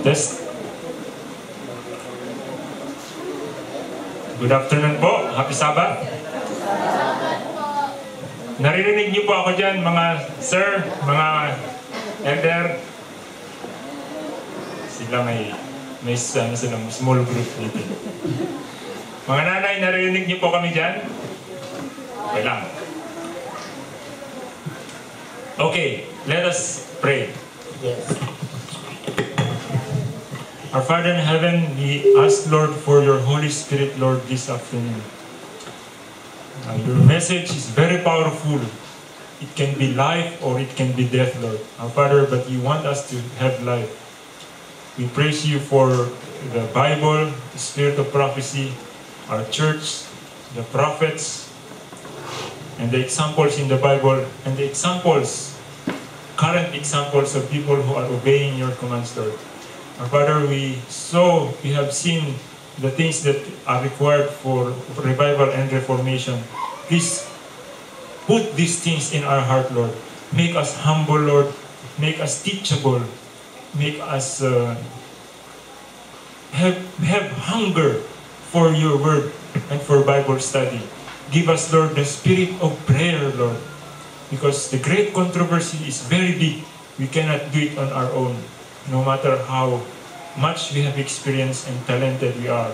Test. Good afternoon po. Happy Sabbath. Naririnig niyo po ako dyan, mga sir, mga elder. Sila may may ano silang small group meeting. Mga nanay, naririnig niyo po kami dyan? Okay lang. Okay, let us pray. Father in heaven, we ask, Lord, for your Holy Spirit, Lord, this afternoon. Uh, your message is very powerful. It can be life or it can be death, Lord. Our Father, but you want us to have life. We praise you for the Bible, the spirit of prophecy, our church, the prophets, and the examples in the Bible, and the examples, current examples of people who are obeying your commands, Lord. Our Father, we so we have seen the things that are required for revival and reformation. Please put these things in our heart, Lord. Make us humble, Lord. Make us teachable. Make us uh, have have hunger for your word and for Bible study. Give us, Lord, the spirit of prayer, Lord. Because the great controversy is very big. We cannot do it on our own no matter how much we have experienced and talented we are.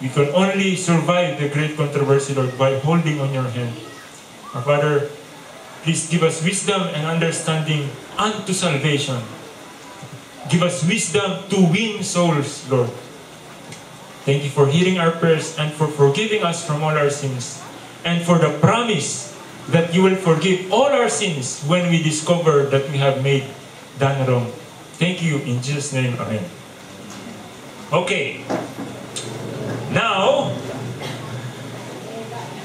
We can only survive the great controversy, Lord, by holding on your hand. Our Father, please give us wisdom and understanding unto salvation. Give us wisdom to win souls, Lord. Thank you for hearing our prayers and for forgiving us from all our sins. And for the promise that you will forgive all our sins when we discover that we have made done wrong. Thank you in Jesus' name. Amen. Okay. Now,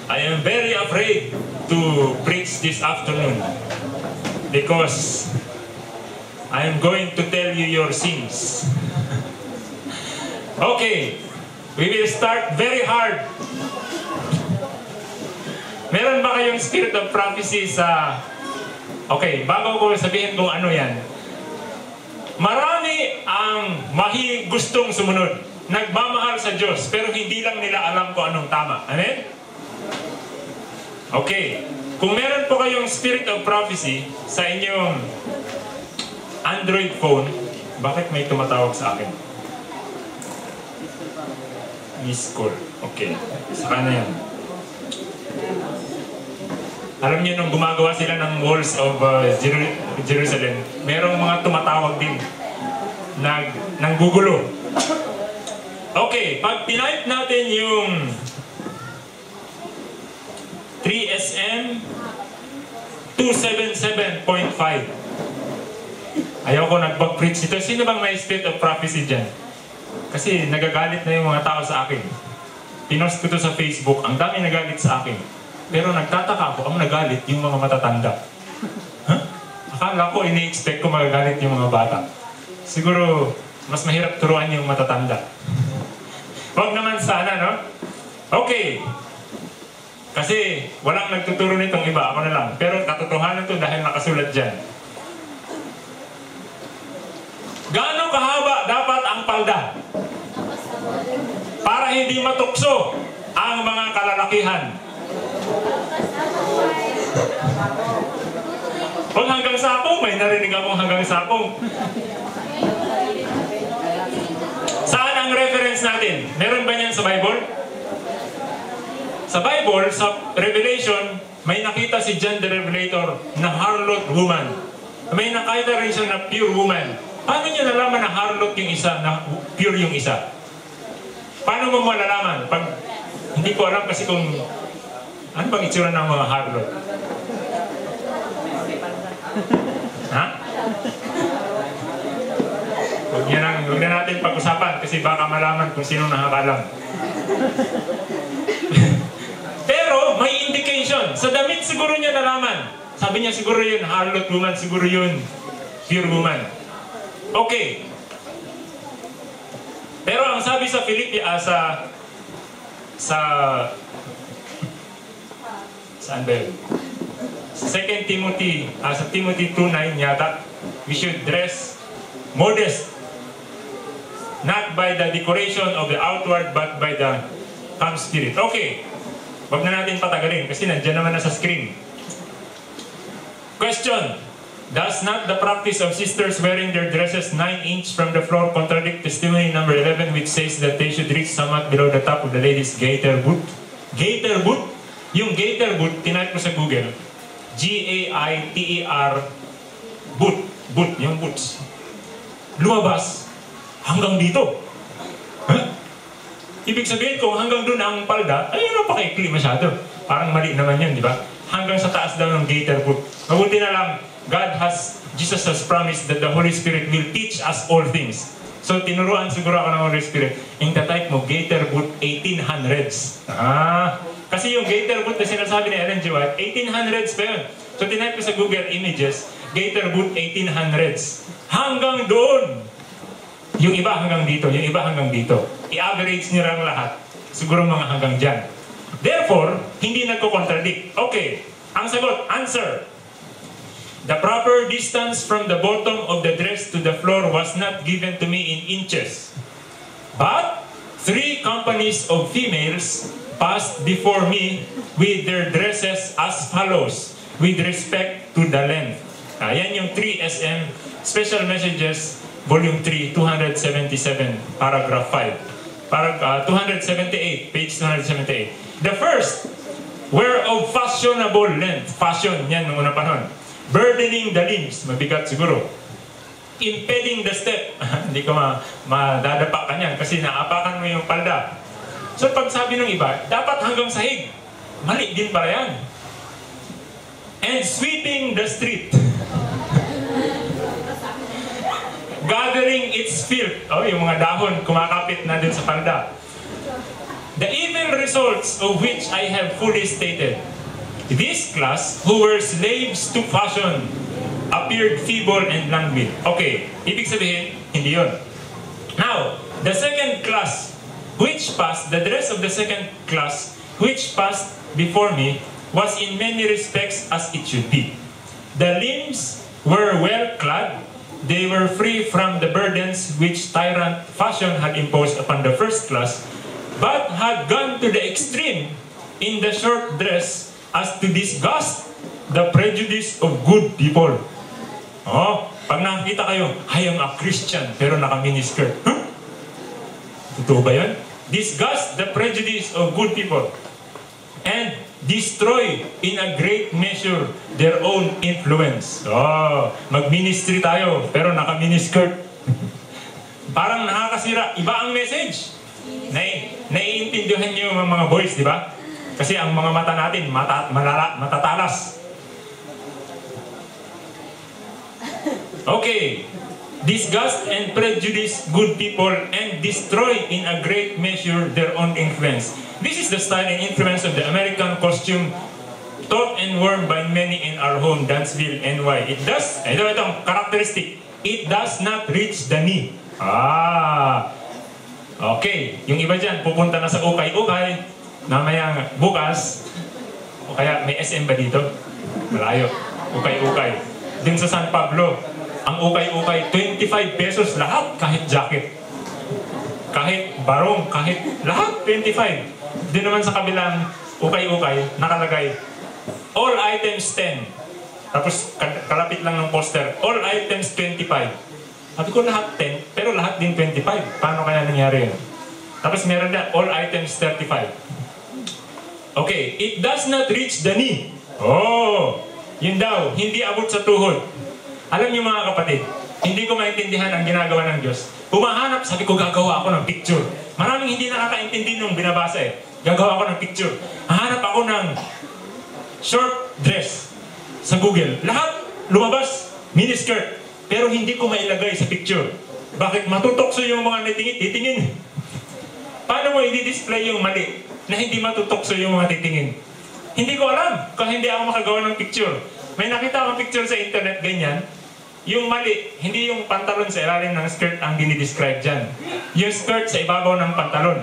I am very afraid to preach this afternoon because I am going to tell you your sins. Okay, we will start very hard. Meron ba kayong spirit of prophecy sa... Okay, bago ko sabihin kung ano yan, Marami ang mahi gustong sumunod. Nagmamahal sa Diyos, pero hindi lang nila alam kung anong tama. Amen? Okay. Kung meron po kayong spirit of prophecy sa inyong Android phone, bakit may tumatawag sa akin? Miss call. Okay. Saka na yan. Alam niyo nung gumagawa sila ng walls of uh, Jer- Jerusalem, merong mga tumatawag din. Nang gugulo. Okay, pag pinype natin yung 3SM 277.5 Ayaw ko nag-preach ito. Sino bang may spirit of prophecy dyan? Kasi nagagalit na yung mga tao sa akin. Pinost ko to sa Facebook. Ang dami nagalit sa akin. Pero nagtataka ako, ang nagalit yung mga matatanda. Huh? Akala ko, ini-expect ko magagalit yung mga bata. Siguro, mas mahirap turuan yung matatanda. Huwag naman sana, no? Okay. Kasi walang nagtuturo nitong iba, ako na lang. Pero katotohanan to dahil nakasulat dyan. Gaano kahaba dapat ang palda? Para hindi matukso ang mga kalalakihan. Pag hanggang sapong, may narinig akong hanggang sapong. Saan ang reference natin? Meron ba niyan sa Bible? Sa Bible, sa Revelation, may nakita si John the Revelator na harlot woman. May nakita rin siya na pure woman. Paano niya nalaman na harlot yung isa, na pure yung isa? Paano mo malalaman? Pag, hindi ko alam kasi kung ano bang itsura ng mga harlot? Ha? Huwag, yan ang, huwag na natin pag-usapan kasi baka malaman kung sino nakakalam. Pero may indication. Sa damit siguro niya nalaman. Sabi niya siguro yun, harlot woman, siguro yun, pure woman. Okay. Pero ang sabi sa Philippi, ah, sa sa yun? Sa 2 Timothy, ah, sa Timothy 2.9 yata, we should dress modest. Not by the decoration of the outward, but by the calm spirit. Okay. Huwag na natin patagalin kasi nandiyan naman na sa screen. Question. Does not the practice of sisters wearing their dresses 9 inch from the floor contradict testimony number 11 which says that they should reach somewhat below the top of the lady's gaiter boot? Gaiter boot? Yung gaiter boot, tinype ko sa Google. G-A-I-T-E-R boot. Boot, yung boots. Lumabas hanggang dito. Huh? Ibig sabihin kung hanggang doon ang palda, ay napakaikli masyado. Parang mali naman yun, di ba? Hanggang sa taas daw ng gaiter boot. Mabuti na lang, God has, Jesus has promised that the Holy Spirit will teach us all things. So, tinuruan siguro ako ng Holy Spirit. Yung tatype mo, Gator Boot 1800s. Ah, kasi yung Gator Boot na sinasabi ni Ellen G. White, 1800s pa yun. So, tinype ko sa Google Images, Gator Boot 1800s. Hanggang doon! Yung iba hanggang dito, yung iba hanggang dito. I-average nyo lang lahat. Siguro mga hanggang dyan. Therefore, hindi nagko-contradict. Okay, ang sagot, answer. The proper distance from the bottom of the dress to the floor was not given to me in inches. But three companies of females passed before me with their dresses as follows, with respect to the length. Ayan yung 3SM Special Messages, Volume 3, 277, Paragraph 5. Parag, uh, 278, page 278. The first were of fashionable length. Fashion, yan nung unang panahon burdening the limbs, mabigat siguro. Impeding the step, hindi ko ma madadapa ka niyan kasi naapakan mo yung palda. So pag sabi ng iba, dapat hanggang sahig. Mali din pala yan. And sweeping the street. Gathering its filth. Oh, yung mga dahon kumakapit na din sa palda. The evil results of which I have fully stated This class, who were slaves to fashion, appeared feeble and languid. Okay, ibig sabihin, hindi yun. Now, the second class, which passed, the dress of the second class, which passed before me, was in many respects as it should be. The limbs were well clad, they were free from the burdens which tyrant fashion had imposed upon the first class, but had gone to the extreme in the short dress as to disgust the prejudice of good people. Oh, pag nakita kayo, I am a Christian, pero naka-miniskirt. Huh? Totoo ba yan? Disgust the prejudice of good people. And destroy in a great measure their own influence. Oh, mag-ministry tayo, pero naka-miniskirt. Parang nakakasira. Iba ang message. Nai naiintindihan niyo yung mga boys, di ba? Kasi ang mga mata natin, mata, malala, matatalas. Okay. Disgust and prejudice good people and destroy in a great measure their own influence. This is the style and influence of the American costume taught and worn by many in our home, Danceville, NY. It does, ito itong characteristic, it does not reach the knee. Ah, okay. Yung iba dyan, pupunta na sa ukay-ukay, Mamaya bukas, o kaya may SM ba dito? Malayo. Ukay-ukay. Din sa San Pablo, ang ukay-ukay, 25 pesos lahat, kahit jacket. Kahit barong, kahit lahat, 25. Din naman sa kabilang ukay-ukay, nakalagay, all items 10. Tapos kalapit lang ng poster, all items 25. Sabi ko lahat 10, pero lahat din 25. Paano kaya nangyari yun? Tapos meron na all items 35. Okay, it does not reach the knee. Oh, yun daw, hindi abot sa tuhod. Alam niyo mga kapatid, hindi ko maintindihan ang ginagawa ng Diyos. Pumahanap, sabi ko gagawa ako ng picture. Maraming hindi nakakaintindi nung binabasa eh. Gagawa ako ng picture. Hahanap ako ng short dress sa Google. Lahat lumabas, miniskirt. Pero hindi ko mailagay sa picture. Bakit? Matutokso yung mga nitingin. Titingin. Paano mo i-display yung mali? na hindi matutokso yung mga titingin. Hindi ko alam kung hindi ako makagawa ng picture. May nakita akong picture sa internet ganyan. Yung mali, hindi yung pantalon sa ilalim ng skirt ang dinidescribe dyan. Yung skirt sa ibabaw ng pantalon.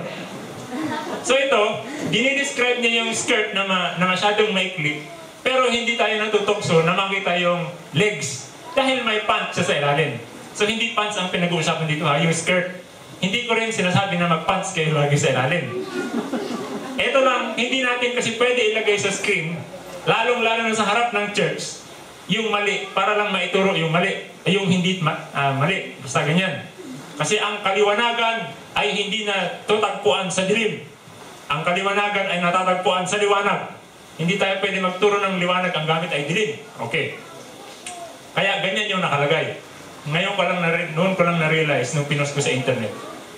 So ito, dinidescribe niya yung skirt na, ma, na masyadong maikli, pero hindi tayo natutokso na makita yung legs dahil may pant siya sa ilalim. So hindi pants ang pinag-uusapan dito ha, yung skirt. Hindi ko rin sinasabi na mag-pants kayo lagi sa ilalim. Ito lang, hindi natin kasi pwede ilagay sa screen, lalong-lalo na sa harap ng church, yung mali, para lang maituro yung mali, ay yung hindi ma- ah, mali. Basta ganyan. Kasi ang kaliwanagan ay hindi na tutagpuan sa dilim. Ang kaliwanagan ay natatagpuan sa liwanag. Hindi tayo pwede magturo ng liwanag, ang gamit ay dilim. Okay. Kaya ganyan yung nakalagay. Ngayon ko lang na noon ko lang na-realize nung pinost ko sa internet.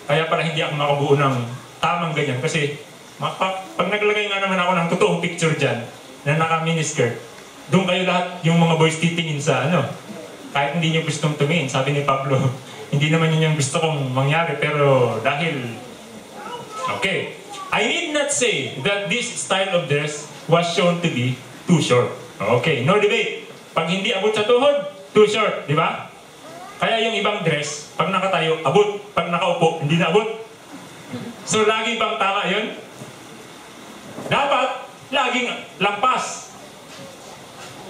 Kaya pala hindi ako makabuo ng tamang ganyan kasi pag naglagay nga naman ako ng totoong picture dyan na naka-miniskirt, doon kayo lahat yung mga boys titingin sa ano. Kahit hindi nyo gustong tumingin, sabi ni Pablo, hindi naman yun yung gusto kong mangyari pero dahil Okay. I need not say that this style of dress was shown to be too short. Okay, no debate. Pag hindi abot sa tuhod, too short, di ba? Kaya yung ibang dress, pag nakatayo, abot. Pag nakaupo, hindi na abot. So, lagi bang tama yun? Dapat, laging lampas.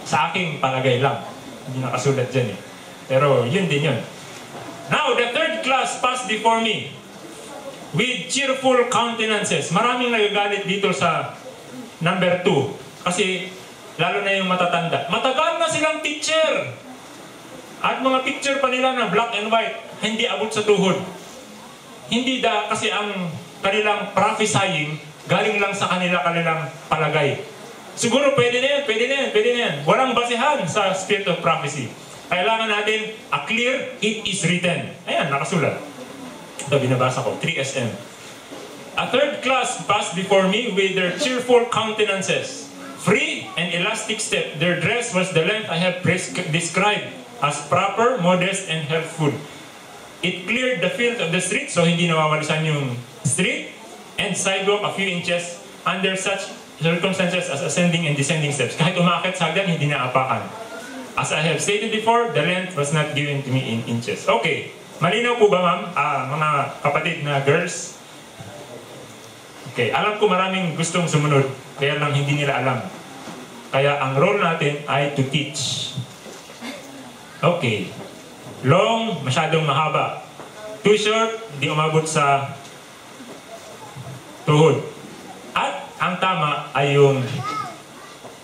Sa aking palagay lang. Hindi nakasulat dyan eh. Pero yun din yun. Now, the third class passed before me with cheerful countenances. Maraming nagagalit dito sa number 2. Kasi, lalo na yung matatanda. Matagal na silang teacher. At mga picture pa nila na black and white, hindi abot sa tuhod. Hindi da, kasi ang kanilang prophesying, galing lang sa kanila kanilang palagay. Siguro pwede na yan, pwede na yan, pwede na yan. Walang basihan sa spirit of prophecy. Kailangan natin a clear, it is written. Ayan, nakasulat. Ito, binabasa ko, 3SM. A third class passed before me with their cheerful countenances. Free and elastic step, their dress was the length I have described as proper, modest, and healthful. It cleared the field of the street, so hindi nawawalisan yung street, and sidewalk a few inches under such circumstances as ascending and descending steps. Kahit umakit sa hagdan, hindi naapakan. As I have stated before, the length was not given to me in inches. Okay. Malinaw po ba ma'am, ah, mga kapatid na girls? Okay, alam ko maraming gustong sumunod, kaya lang hindi nila alam. Kaya ang role natin ay to teach. Okay. Long, masyadong mahaba. Too short, di umabot sa tuhod. Ang tama ay yung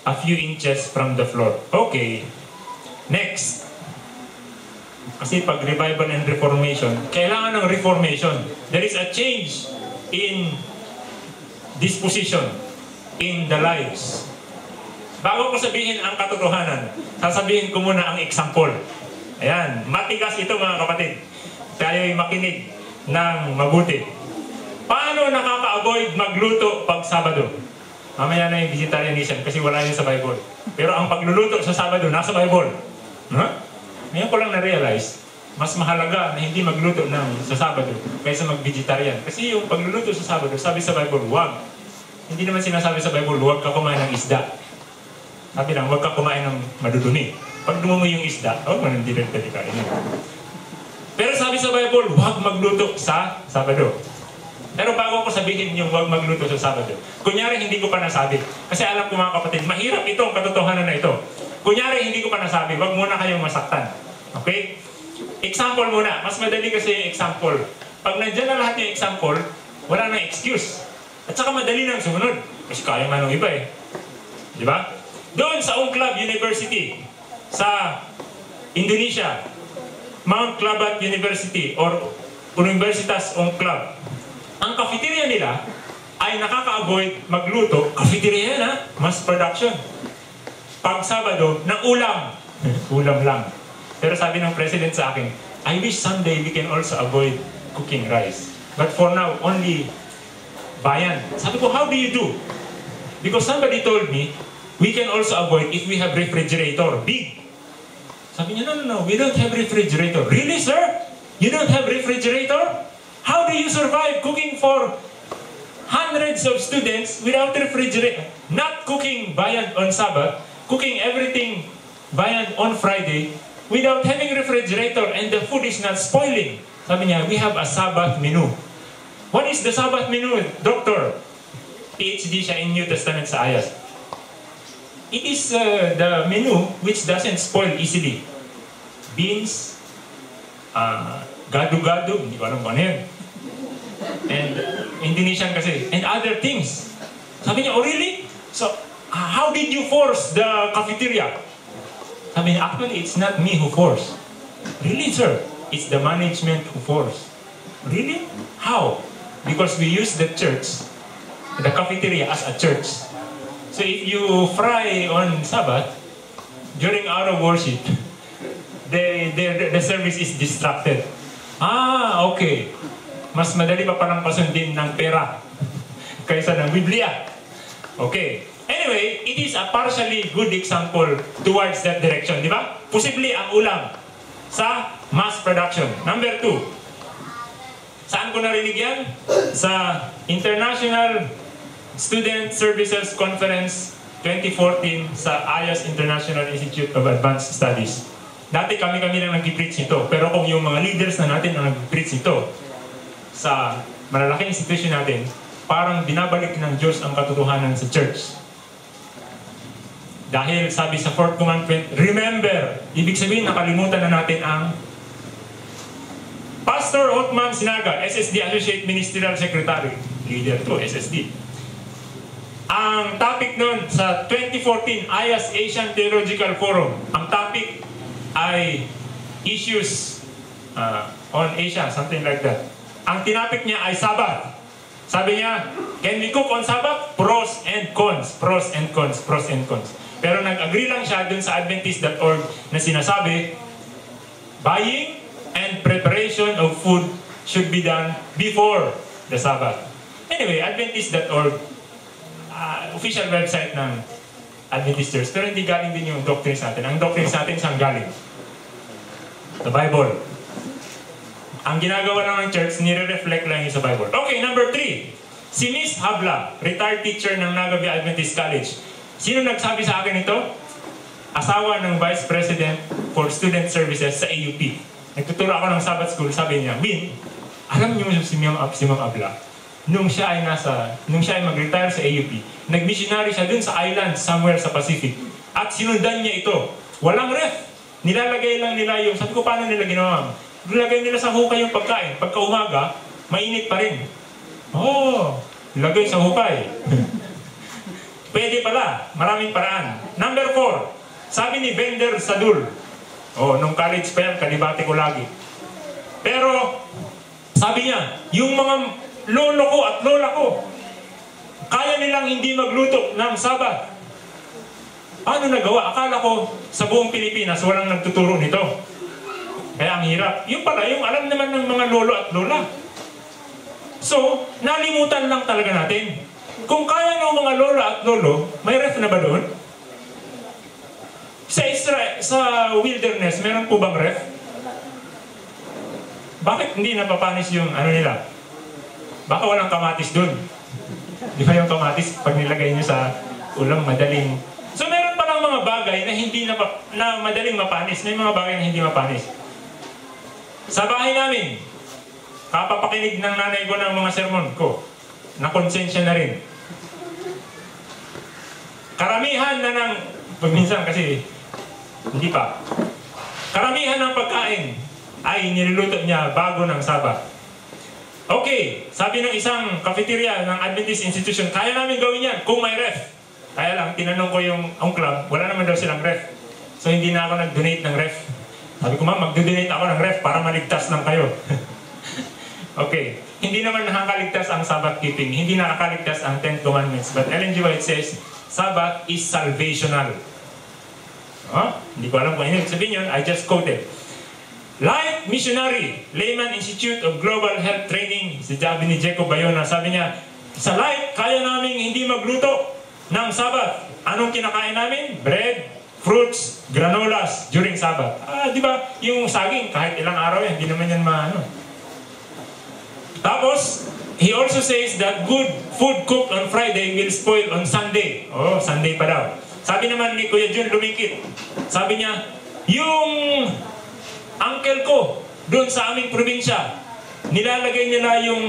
a few inches from the floor. Okay. Next. Kasi pag revival and reformation, kailangan ng reformation. There is a change in disposition in the lives. Bago ko sabihin ang katotohanan, sasabihin ko muna ang example. Ayan, matigas ito mga kapatid. Tayo'y makinig ng mabuti. Paano nakaka-avoid magluto pag Sabado? Mamaya na yung vegetarianism kasi wala yun sa Bible. Pero ang pagluluto sa Sabado, nasa Bible. Huh? Ngayon ko lang na-realize, mas mahalaga na hindi magluto ng sa Sabado kaysa mag-vegetarian. Kasi yung pagluluto sa Sabado, sabi sa Bible, huwag. Hindi naman sinasabi sa Bible, huwag ka kumain ng isda. Sabi lang, huwag ka kumain ng madudumi. Pag dumumo yung isda, oh, man, hindi rin pwede kainin. Pero sabi sa Bible, huwag magluto sa Sabado. Pero bago ko sabihin yung huwag magluto sa Sabado, kunyari hindi ko pa nasabi. Kasi alam ko mga kapatid, mahirap itong katotohanan na ito. Kunyari hindi ko pa nasabi, huwag muna kayong masaktan. Okay? Example muna. Mas madali kasi yung example. Pag nandyan na lahat yung example, wala na excuse. At saka madali nang sumunod. Kasi kaya man ng iba eh. Di ba? Doon sa Unclub University, sa Indonesia, Mount Clabat University or Universitas Unclub, ang cafeteria nila ay nakaka-avoid magluto, cafeteria yan ha, mass production. Pag Sabado, ng ulam. ulam lang. Pero sabi ng president sa akin, I wish someday we can also avoid cooking rice. But for now, only bayan. Sabi ko, how do you do? Because somebody told me, we can also avoid if we have refrigerator, big. Sabi niya, no, no, no, we don't have refrigerator. Really, sir? You don't have refrigerator? How do you survive cooking for hundreds of students without refrigerator? Not cooking bayan on Sabbath, cooking everything bayan on Friday without having refrigerator and the food is not spoiling. Sabi niya, we have a Sabbath menu. What is the Sabbath menu, Doctor? PhD siya in New Testament sa Ayas. It is uh, the menu which doesn't spoil easily. Beans, ah, gado-gado, hindi ko alam kung ano yun. And Indonesian kasi. And other things. Sabi niya, oh really? So, ah, how did you force the cafeteria? Sabi niya, actually, it's not me who force. Really, sir? It's the management who force. Really? How? Because we use the church, the cafeteria as a church. So if you fry on Sabbath, during our worship, the, the, the service is distracted. Ah, okay. Mas madali pa palang pasundin ng pera kaysa ng Biblia. Okay. Anyway, it is a partially good example towards that direction, di ba? Posible ang ulam sa mass production. Number two, saan ko narinig yan? Sa International Student Services Conference 2014 sa IAS International Institute of Advanced Studies. Dati kami-kami lang nag-preach nito. Pero kung yung mga leaders na natin ang nag-preach nito sa malalaking institution natin, parang binabalik ng Diyos ang katotohanan sa church. Dahil sabi sa fourth commandment, remember, ibig sabihin nakalimutan na natin ang Pastor Otman Sinaga, SSD Associate Ministerial Secretary, leader to SSD. Ang topic nun sa 2014 IAS Asian Theological Forum, ang topic ay issues uh, on Asia, something like that. Ang tinapik niya ay Sabbath. Sabi niya, can we cook on Sabbath? Pros and cons, pros and cons, pros and cons. Pero nag-agree lang siya dun sa Adventist.org na sinasabi, buying and preparation of food should be done before the Sabbath. Anyway, Adventist.org, uh, official website ng Adventist Church, pero hindi galing din yung doctrines natin. Ang doctrines natin saan galing? The Bible. Ang ginagawa lang ng church, nire-reflect lang yun sa Bible. Okay, number three. Si Miss Habla, retired teacher ng Nagabi Adventist College. Sino nagsabi sa akin ito? Asawa ng Vice President for Student Services sa AUP. Nagtuturo ako ng Sabbath School, sabi niya, Win, alam niyo si Ma'am, si Ma'am Abla, nung siya ay nasa, nung siya ay mag-retire sa AUP, nag-missionary siya dun sa island somewhere sa Pacific. At sinundan niya ito. Walang ref. Nilalagay lang nila yung, sabi ko, paano nila ginawa? Nilagay nila sa hukay yung pagkain. Pagka umaga, mainit pa rin. Oh, lagay sa hukay. Pwede pala. Maraming paraan. Number four, sabi ni Bender Sadul, oh, nung college pa yan, kalibati ko lagi. Pero, sabi niya, yung mga lolo ko at lola ko, kaya nilang hindi magluto ng sabat. Ano nagawa? Akala ko sa buong Pilipinas walang nagtuturo nito. Kaya ang hirap. Yung pala, yung alam naman ng mga lolo at lola. So, nalimutan lang talaga natin. Kung kaya ng mga lola at lolo, may ref na ba doon? Sa Israel, sa wilderness, meron po bang ref? Bakit hindi napapanis yung ano nila? Baka walang kamatis doon. Di ba yung kamatis, pag nilagay nyo sa ulam, madaling... So meron palang mga bagay na hindi na, na madaling mapanis. May mga bagay na hindi mapanis. Sa bahay namin, kapapakinig ng nanay ko ng mga sermon ko, na konsensya na rin. Karamihan na ng, pag minsan kasi, hindi pa. Karamihan ng pagkain ay niluluto niya bago ng Sabat. Okay, sabi ng isang cafeteria ng Adventist Institution, kaya namin gawin yan kung may ref. Kaya lang, tinanong ko yung ang club, wala naman daw silang ref. So hindi na ako nag-donate ng ref. Sabi ko, ma'am, mag-donate ako ng ref para maligtas lang kayo. okay. Hindi naman nakakaligtas ang Sabbath keeping. Hindi nakakaligtas ang Ten Commandments. But Ellen G. White says, Sabbath is salvational. Oh, hindi ko alam kung ano sabihin yun. I just quoted. Life Missionary, Layman Institute of Global Health Training, si sabi ni Jacob Bayona, sabi niya, sa life, kaya namin hindi magluto ng Sabbath. Anong kinakain namin? Bread, fruits, granolas during Sabbath. Ah, di ba? Yung saging, kahit ilang araw yan, hindi naman yan maano. Tapos, he also says that good food cooked on Friday will spoil on Sunday. Oh, Sunday pa daw. Sabi naman ni Kuya Jun Lumikit, sabi niya, yung uncle ko doon sa aming probinsya, nilalagay nila yung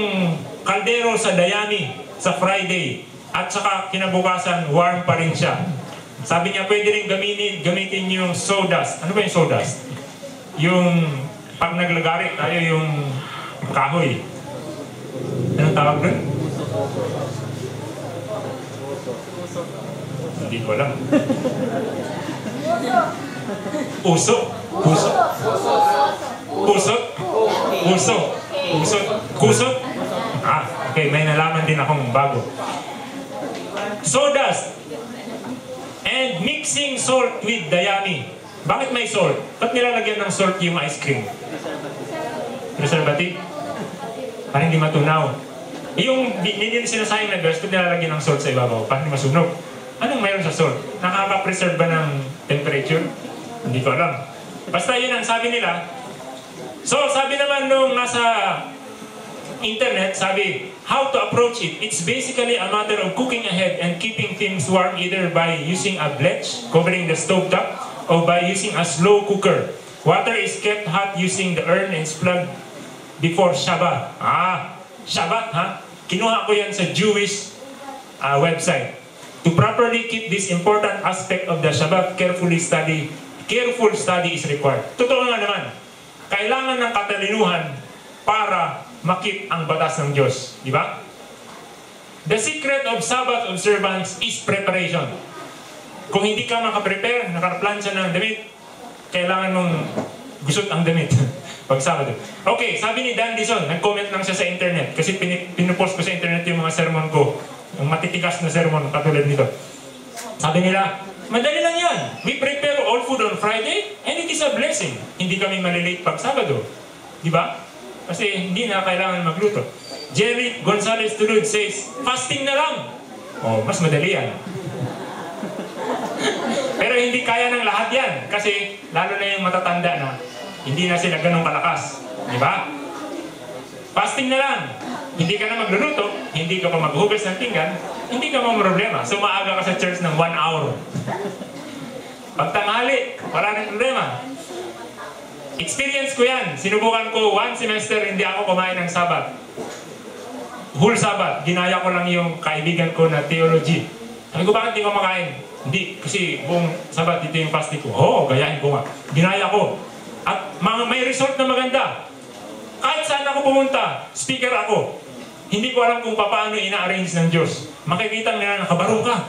kaldero sa Dayani sa Friday at saka kinabukasan warm pa rin siya. Sabi niya, pwede rin gamitin, gamitin yung sawdust. Ano ba yung sawdust? Yung Pag naglagari tayo yung kahoy. Anong tawag doon? Hindi ko alam. Puso? Puso? Pusot? Puso? Pusot? Kusot? Ah, okay. May nalaman din akong bago. Sawdust and mixing salt with dayami. Bakit may salt? Ba't nilalagyan ng salt yung ice cream? Preservative? Para hindi matunaw. Yung hindi sinasayang na verse, ba't nilalagyan ng salt sa ibabaw? Para hindi masunog? Anong mayroon sa salt? Nakaka-preserve ba ng temperature? Hindi ko alam. Basta yun ang sabi nila. So, sabi naman nung nasa internet, sabi, how to approach it. It's basically a matter of cooking ahead and keeping things warm either by using a bletch, covering the stove top, or by using a slow cooker. Water is kept hot using the urn and plugged before Shabbat. Ah, Shabbat, ha? Kinuha ko yan sa Jewish uh, website. To properly keep this important aspect of the Shabbat, carefully study, careful study is required. Totoo nga naman, kailangan ng katalinuhan para makip ang batas ng Diyos. Di ba? The secret of Sabbath observance is preparation. Kung hindi ka makaprepare, nakaplansya ng damit, kailangan mong gusot ang damit. Pag Sabado. Okay, sabi ni Dan Dison, nag-comment lang siya sa internet kasi pin pinupost ko sa internet yung mga sermon ko. Yung matitigas na sermon katulad nito. Sabi nila, madali lang yan. We prepare all food on Friday and it is a blessing. Hindi kami malilate pag Sabado. Di ba? Kasi hindi na kailangan magluto. Jerry Gonzalez Tulud says, fasting na lang. Oh, mas madali yan. Pero hindi kaya ng lahat yan. Kasi lalo na yung matatanda na, hindi na sila ganun kalakas. Di ba? Fasting na lang. Hindi ka na magluluto, hindi ka pa maghugas ng pinggan, hindi ka mo problema. So maaga ka sa church ng one hour. Pag tanghali, wala nang problema. Experience ko yan. Sinubukan ko one semester, hindi ako kumain ng sabat. Whole sabat. Ginaya ko lang yung kaibigan ko na theology. Sabi ko, bakit hindi ko makain? Hindi, kasi buong sabat dito yung fasting ko. Oo, oh, gayahin ko nga. Ginaya ko. At may result na maganda. Kahit saan ako pumunta, speaker ako. Hindi ko alam kung paano ina-arrange ng Diyos. Makikita nila nakabaro ka.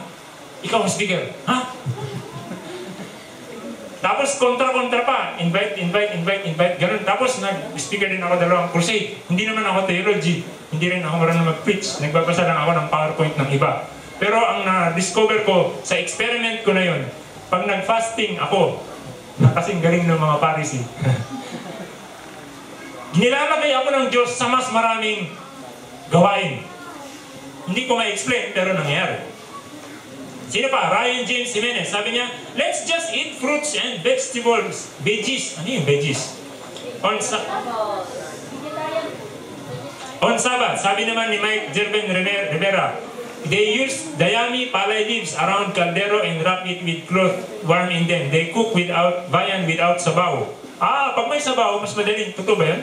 Ikaw ang speaker. Ha? Tapos kontra-kontra pa, invite, invite, invite, invite, ganun. Tapos nag-speaker din ako dalawang crusade. Hindi naman ako theology, hindi rin ako marunong mag-preach. Nagbabasa lang ako ng PowerPoint ng iba. Pero ang na-discover ko sa experiment ko na yun, pag nag-fasting ako, kasing galing ng mga parisi. Nilalagay ako ng Diyos sa mas maraming gawain. Hindi ko ma-explain, pero nangyari. Sino pa? Ryan James Jimenez. Sabi niya, let's just eat fruits and vegetables. Veggies. Ano yung veggies? On, sa on Sabbath, sabi naman ni Mike Jerben Rivera, they use dayami palay leaves around caldero and wrap it with cloth warm in them. They cook without bayan without sabaw. Ah, pag may sabaw, mas madali. Totoo ba yan?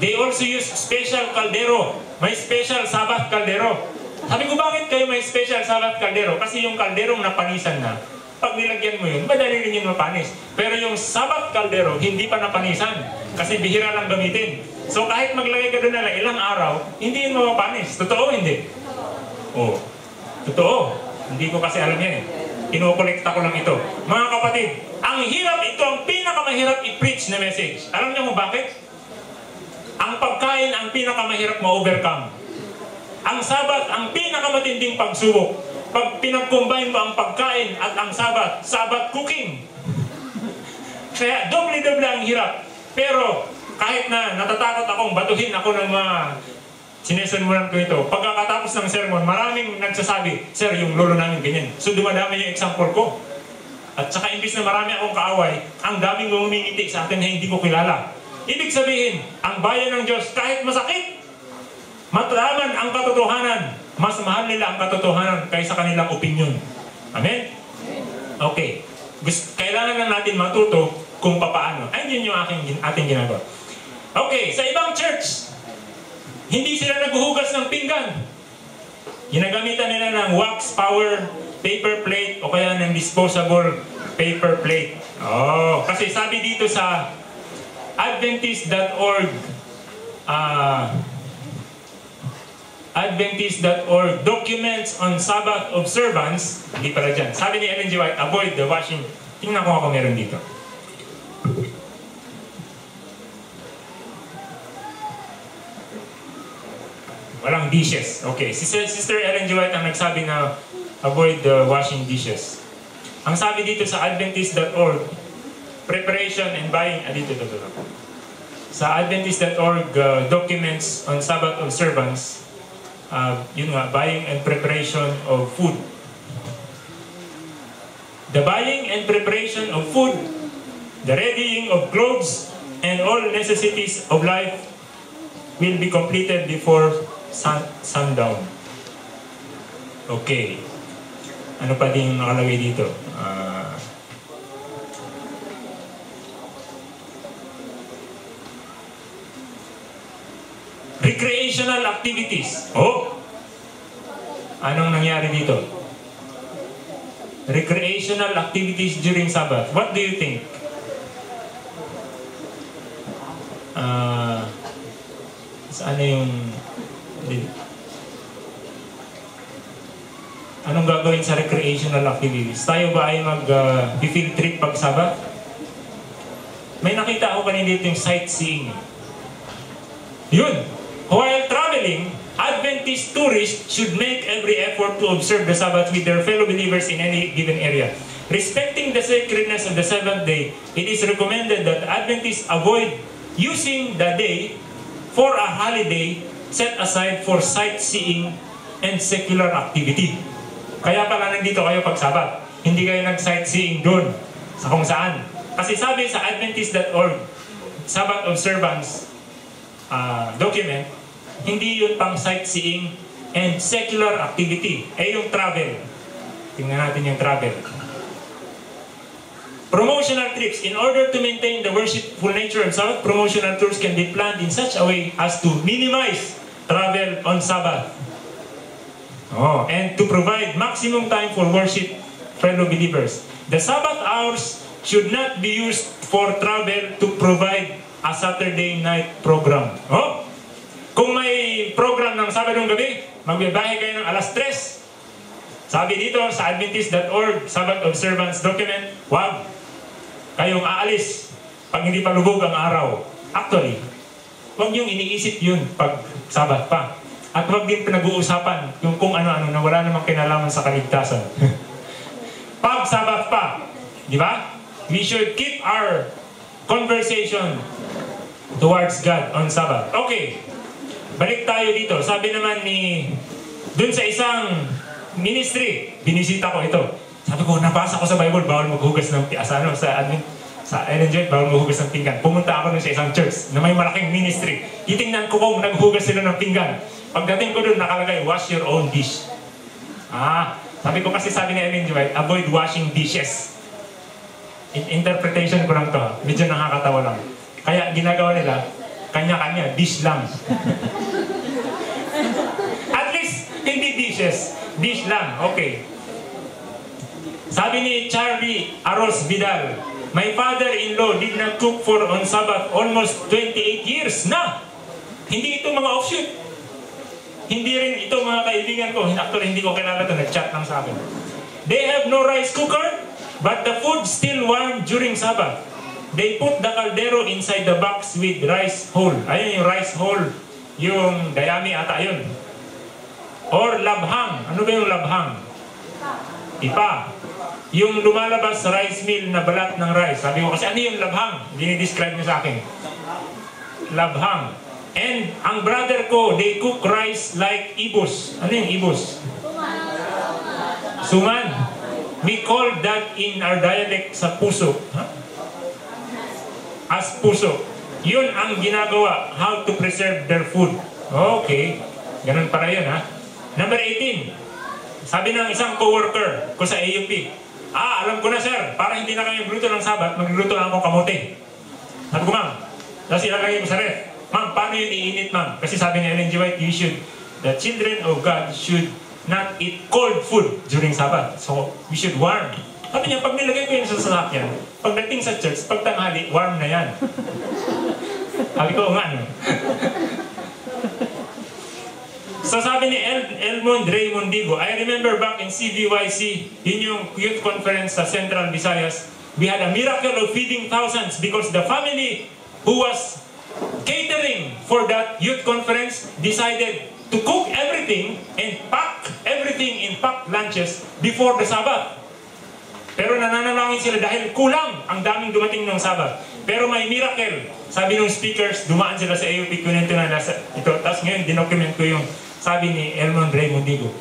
They also use special caldero. May special Sabbath caldero. Sabi ko, bakit kayo may special salad kaldero? Kasi yung kalderong napanisan na, pag nilagyan mo yun, madali rin yung mapanis. Pero yung sabat kaldero, hindi pa napanisan. Kasi bihira lang gamitin. So kahit maglagay ka doon na ilang araw, hindi yun mapapanis. Totoo hindi? Oo. Oh. Totoo. Hindi ko kasi alam yan eh. Kinukolekta ko lang ito. Mga kapatid, ang hirap ito, ang pinakamahirap i-preach na message. Alam niyo mo bakit? Ang pagkain ang pinakamahirap ma-overcome. Ang sabat, ang pinakamatinding pagsubok. Pag pinag-combine mo ang pagkain at ang sabat, sabat cooking. Kaya doble-doble ang hirap. Pero kahit na natatakot akong batuhin ako ng mga sinesermonan ko ito, pagkakatapos ng sermon, maraming nagsasabi, Sir, yung lolo namin ganyan. So dumadami yung example ko. At saka imbis na marami akong kaaway, ang daming ngumingiti sa akin na hindi ko kilala. Ibig sabihin, ang bayan ng Diyos, kahit masakit, matlaman ang katotohanan. Mas mahal nila ang katotohanan kaysa kanilang opinion. Amen? Okay. Kailangan lang natin matuto kung papaano. Ay, yun yung aking, ating ginagawa. Okay, sa ibang church, hindi sila naghuhugas ng pinggan. Ginagamitan nila ng wax power paper plate o kaya ng disposable paper plate. Oh, kasi sabi dito sa Adventist.org uh, Adventist.org documents on Sabbath observance, hindi pala dyan. Sabi ni Ellen G. White, avoid the washing. Tingnan ko ako meron dito. Walang dishes. Okay. Si Sister Ellen G. White ang nagsabi na avoid the washing dishes. Ang sabi dito sa Adventist.org, preparation and buying, ah, dito, dito, dito. Sa Adventist.org uh, documents on Sabbath observance, uh, yun nga, buying and preparation of food. The buying and preparation of food, the readying of clothes, and all necessities of life will be completed before sun, sundown. Okay. Ano pa din nakalagay dito? Uh, recreational activities. Oh! Anong nangyari dito? Recreational activities during Sabbath. What do you think? Uh, saan yung Anong gagawin sa recreational activities? Tayo ba ay mag-field uh, trip pag Sabat? May nakita ako kanina dito yung sightseeing. Yun! While traveling, Adventist tourists should make every effort to observe the Sabbath with their fellow believers in any given area. Respecting the sacredness of the seventh day, it is recommended that Adventists avoid using the day for a holiday set aside for sightseeing and secular activity. Kaya pala nandito kayo pag Sabat. Hindi kayo nag-sightseeing doon sa kung saan. Kasi sabi sa Adventist.org, Sabbath observance uh, document, hindi yun pang sightseeing and secular activity. Eh yung travel. Tingnan natin yung travel. Promotional trips. In order to maintain the worshipful nature of Sabbath, promotional tours can be planned in such a way as to minimize travel on Sabbath. Oh, and to provide maximum time for worship, fellow believers. The Sabbath hours should not be used for travel to provide a Saturday night program. Oh, kung may program ng Sabadong gabi, magbibahe kayo ng alas 3. Sabi dito sa Adventist.org, Sabbath Observance Document, wag kayong aalis pag hindi pa lubog ang araw. Actually, wag yung iniisip yun pag Sabat pa. At wag din pinag-uusapan yung kung ano-ano na wala namang kinalaman sa kaligtasan. Pag Sabbath pa, di ba? We should keep our conversation towards God on Sabbath. Okay, balik tayo dito. Sabi naman ni, dun sa isang ministry, binisita ko ito. Sabi ko, nabasa ko sa Bible, bawal maghugas ng sa, ano, sa admin, sa Jet, bawal maghugas ng pinggan. Pumunta ako sa isang church na may malaking ministry. Titingnan ko kung naghugas sila ng pinggan. Pagdating ko doon, nakalagay, wash your own dish. Ah, sabi ko kasi sabi ni White, avoid washing dishes. In interpretation ko lang to, medyo nakakatawa lang. Kaya ginagawa nila, kanya-kanya, dish lang. At least, hindi dishes, dish lang. Okay. Sabi ni Charlie Aros Vidal, My father-in-law did not cook for on Sabbath almost 28 years na. Hindi ito mga offshoot. Hindi rin ito mga kaibigan ko, actually hindi ko kilala ito, nag-chat lang sa akin. They have no rice cooker, but the food still warm during Sabbath. They put the caldero inside the box with rice hole. Ayun yung rice hole, yung dayami ata yun. Or labhang. Ano ba yung labhang? Ipa. Yung lumalabas sa rice mill na balat ng rice. Sabi ko kasi ano yung labhang? Dinidescribe niya sa akin. Labhang. And ang brother ko, they cook rice like ibus. Ano yung ibus? Suman. We call that in our dialect sa puso. Huh? As puso. Yun ang ginagawa, how to preserve their food. Okay. Ganun para yun, ha? Number 18. Sabi ng isang coworker ko sa AUP, Ah, alam ko na sir, para hindi na kami magluto ng sabat, magluto na akong kamote. Sabi ko, ma'am, tapos ilagay mo sa ref. Ma'am, paano yun iinit, ma'am? Kasi sabi ni Ellen G. White, you should, the children of God should not eat cold food during Sabbath. So, we should warm. Sabi niya, pag nilagay ko yun sa sasakyan, pagdating sa church, pag tanghali, warm na yan. Sabi ko, nga, no? So sabi ni El Elmond Ray Mondigo, I remember back in CVYC, yun yung youth conference sa Central Visayas, we had a miracle of feeding thousands because the family who was catering for that youth conference decided to cook everything and pack everything in packed lunches before the Sabbath. Pero nananalangin sila dahil kulang ang daming dumating ng Sabbath. Pero may miracle. Sabi ng speakers, dumaan sila sa AUP, kunento na nasa ito. Tapos ngayon, dinocument ko yung sabi ni Elmon Raymondigo.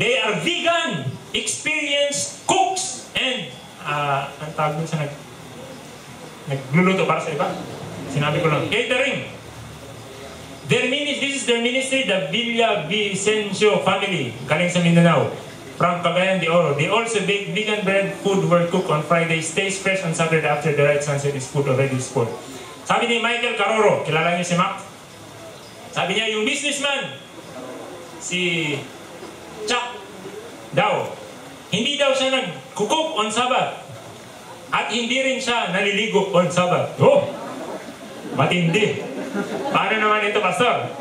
They are vegan, experienced cooks, and uh, ang tawag sa nag, nagluluto para sa iba. Sinabi ko lang, catering. Their ministry, this is their ministry, the Villa Vicencio family, galing sa Mindanao, from Cagayan de Oro. They also bake vegan bread, food were cooked on Friday, stays fresh on Saturday after the right sunset is food already spoiled. Sabi ni Michael Caroro, kilala niyo si Mac? Sabi niya, yung businessman, si Chuck daw, hindi daw siya nagkukuk on Sabbath. At hindi rin siya naliligo on Sabbath. Oh! Matindi. Paano naman ito, Pastor?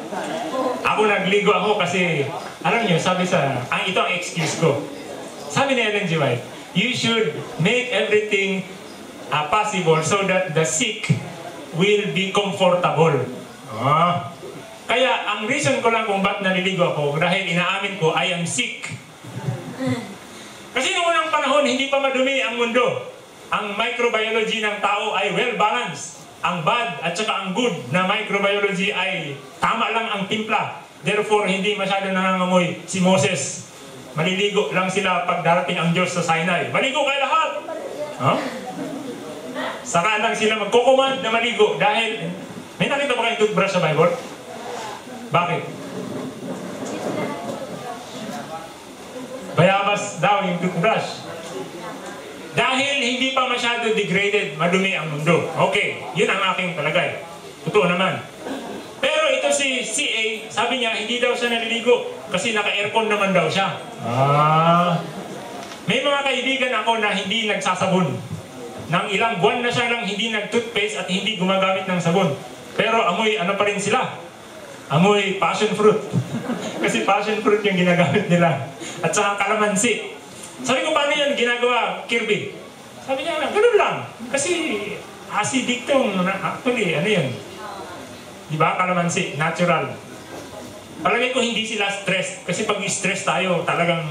Ako nagligo ako kasi, alam niyo, sabi sa, ang ito ang excuse ko. Sabi ni Ellen G. White, you should make everything uh, possible so that the sick will be comfortable. Ah, kaya ang reason ko lang kung ba't naliligo ako, dahil inaamin ko, I am sick. Kasi noong unang panahon, hindi pa madumi ang mundo. Ang microbiology ng tao ay well-balanced. Ang bad at saka ang good na microbiology ay tama lang ang timpla. Therefore, hindi masyado nangangamoy si Moses. Maliligo lang sila pag darating ang Diyos sa Sinai. Maligo kayo lahat! Huh? Saka lang sila magkukumand na maligo dahil may nakita ba kayong toothbrush sa Bible? Bakit? Bayabas daw yung toothbrush. Dahil hindi pa masyado degraded, madumi ang mundo. Okay, yun ang aking palagay. Totoo naman. Pero ito si CA, sabi niya, hindi daw siya naliligo kasi naka-aircon naman daw siya. Ah. May mga kaibigan ako na hindi nagsasabon. Nang ilang buwan na siya lang hindi nag-toothpaste at hindi gumagamit ng sabon. Pero amoy ano pa rin sila? amoy passion fruit. Kasi passion fruit yung ginagamit nila. At saka kalamansi. Sabi ko, paano yan ginagawa, Kirby? Sabi niya, ganun lang. Kasi acidic tong, actually, ano yun? Di ba, kalamansi, natural. Palagay ko hindi sila stress. Kasi pag stress tayo, talagang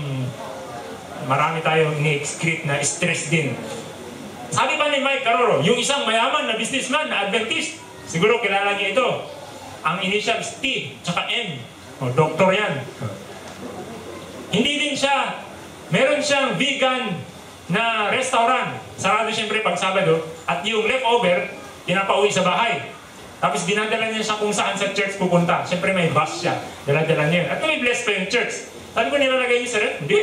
marami tayong ini-excrete na stress din. Sabi pa ni Mike Caroro, yung isang mayaman na businessman na Adventist, siguro kilala niya ito, ang initials T, tsaka M. O, doktor yan. Hindi din siya, meron siyang vegan na restaurant. Sarado siyempre pag Sabado. At yung leftover, pinapauwi sa bahay. Tapos dinadala niya siya kung saan sa church pupunta. Siyempre may bus siya. Dala-dala niya. At may bless pa yung church. Sabi ko nilalagay niya sa ref? Hindi.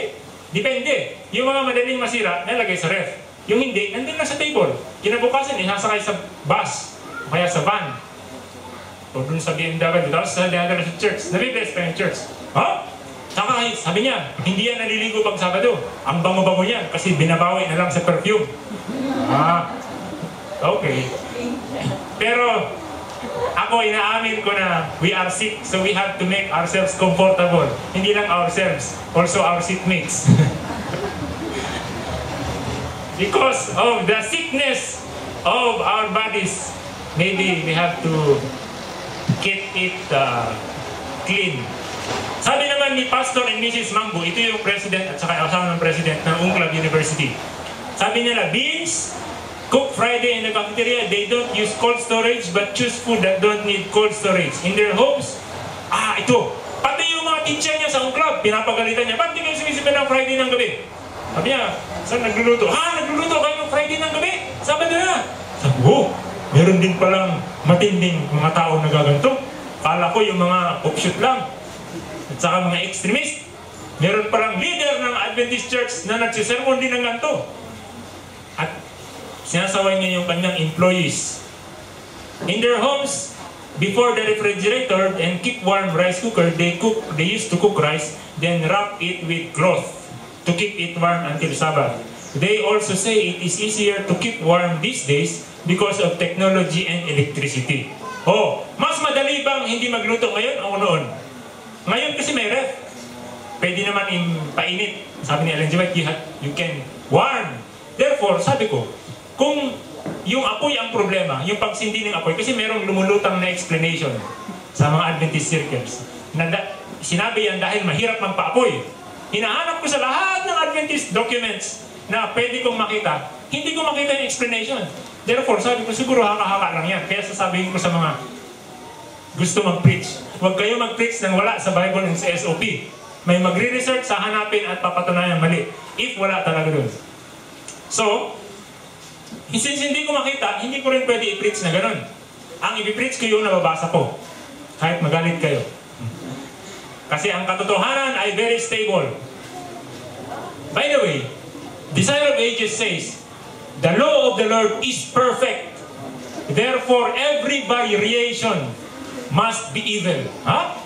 Depende. Yung mga madaling masira, nalagay sa ref. Yung hindi, nandun na sa table. Kinabukasan, ihasakay sa bus. O kaya sa van. O dun sa BMW. Tapos sa dinadala sa church. Nabibless pa yung church. Ha? Saka sabi niya, hindi yan naliligo pag Sabado. Ang bango-bango niya kasi binabawi na lang sa perfume. Ah, okay. Pero ako inaamin ko na we are sick so we have to make ourselves comfortable. Hindi lang ourselves, also our seatmates. Because of the sickness of our bodies, maybe we have to keep it uh, clean. Sabi naman ni Pastor and Mrs. Mambo, ito yung president at saka asawa ng president ng Unclub University. Sabi nila, beans, cook Friday in the cafeteria, they don't use cold storage but choose food that don't need cold storage. In their homes, ah, ito, pati yung mga teacher niya sa Unclub, pinapagalitan niya, ba't kayo sumisipin ng Friday ng gabi? Sabi niya, saan nagluluto? Ha, nagluluto kayo ng Friday ng gabi? Sabado na. Sabi, oh, meron din palang matinding mga tao na gaganto. Kala ko yung mga offshoot lang. At saka mga extremist. Meron palang leader ng Adventist Church na nagsisermon din ng ganto. Sinasaway niya yung kanyang employees. In their homes, before the refrigerator and keep warm rice cooker, they cook they used to cook rice, then wrap it with cloth to keep it warm until Sabbath. They also say it is easier to keep warm these days because of technology and electricity. Oh, mas madali bang hindi magluto ngayon o noon? Ngayon kasi may ref. Pwede naman painit. Sabi ni Ellen G. White, you, you can warm. Therefore, sabi ko, kung yung apoy ang problema, yung pagsindi ng apoy, kasi merong lumulutang na explanation sa mga Adventist circles. Na da, sinabi yan dahil mahirap magpaapoy. Hinahanap ko sa lahat ng Adventist documents na pwede kong makita, hindi ko makita yung explanation. Therefore, sabi ko, siguro haka-haka lang yan. Kaya sasabihin ko sa mga gusto mag-preach, huwag kayo mag-preach nang wala sa Bible and sa SOP. May magre-research sa hanapin at papatunayan mali. If wala talaga doon. So, since hindi ko makita, hindi ko rin pwede i-preach na ganun. Ang i-preach ko yung nababasa ko. Kahit magalit kayo. Kasi ang katotohanan ay very stable. By the way, Desire of Ages says, The law of the Lord is perfect. Therefore, every variation must be evil. Ha?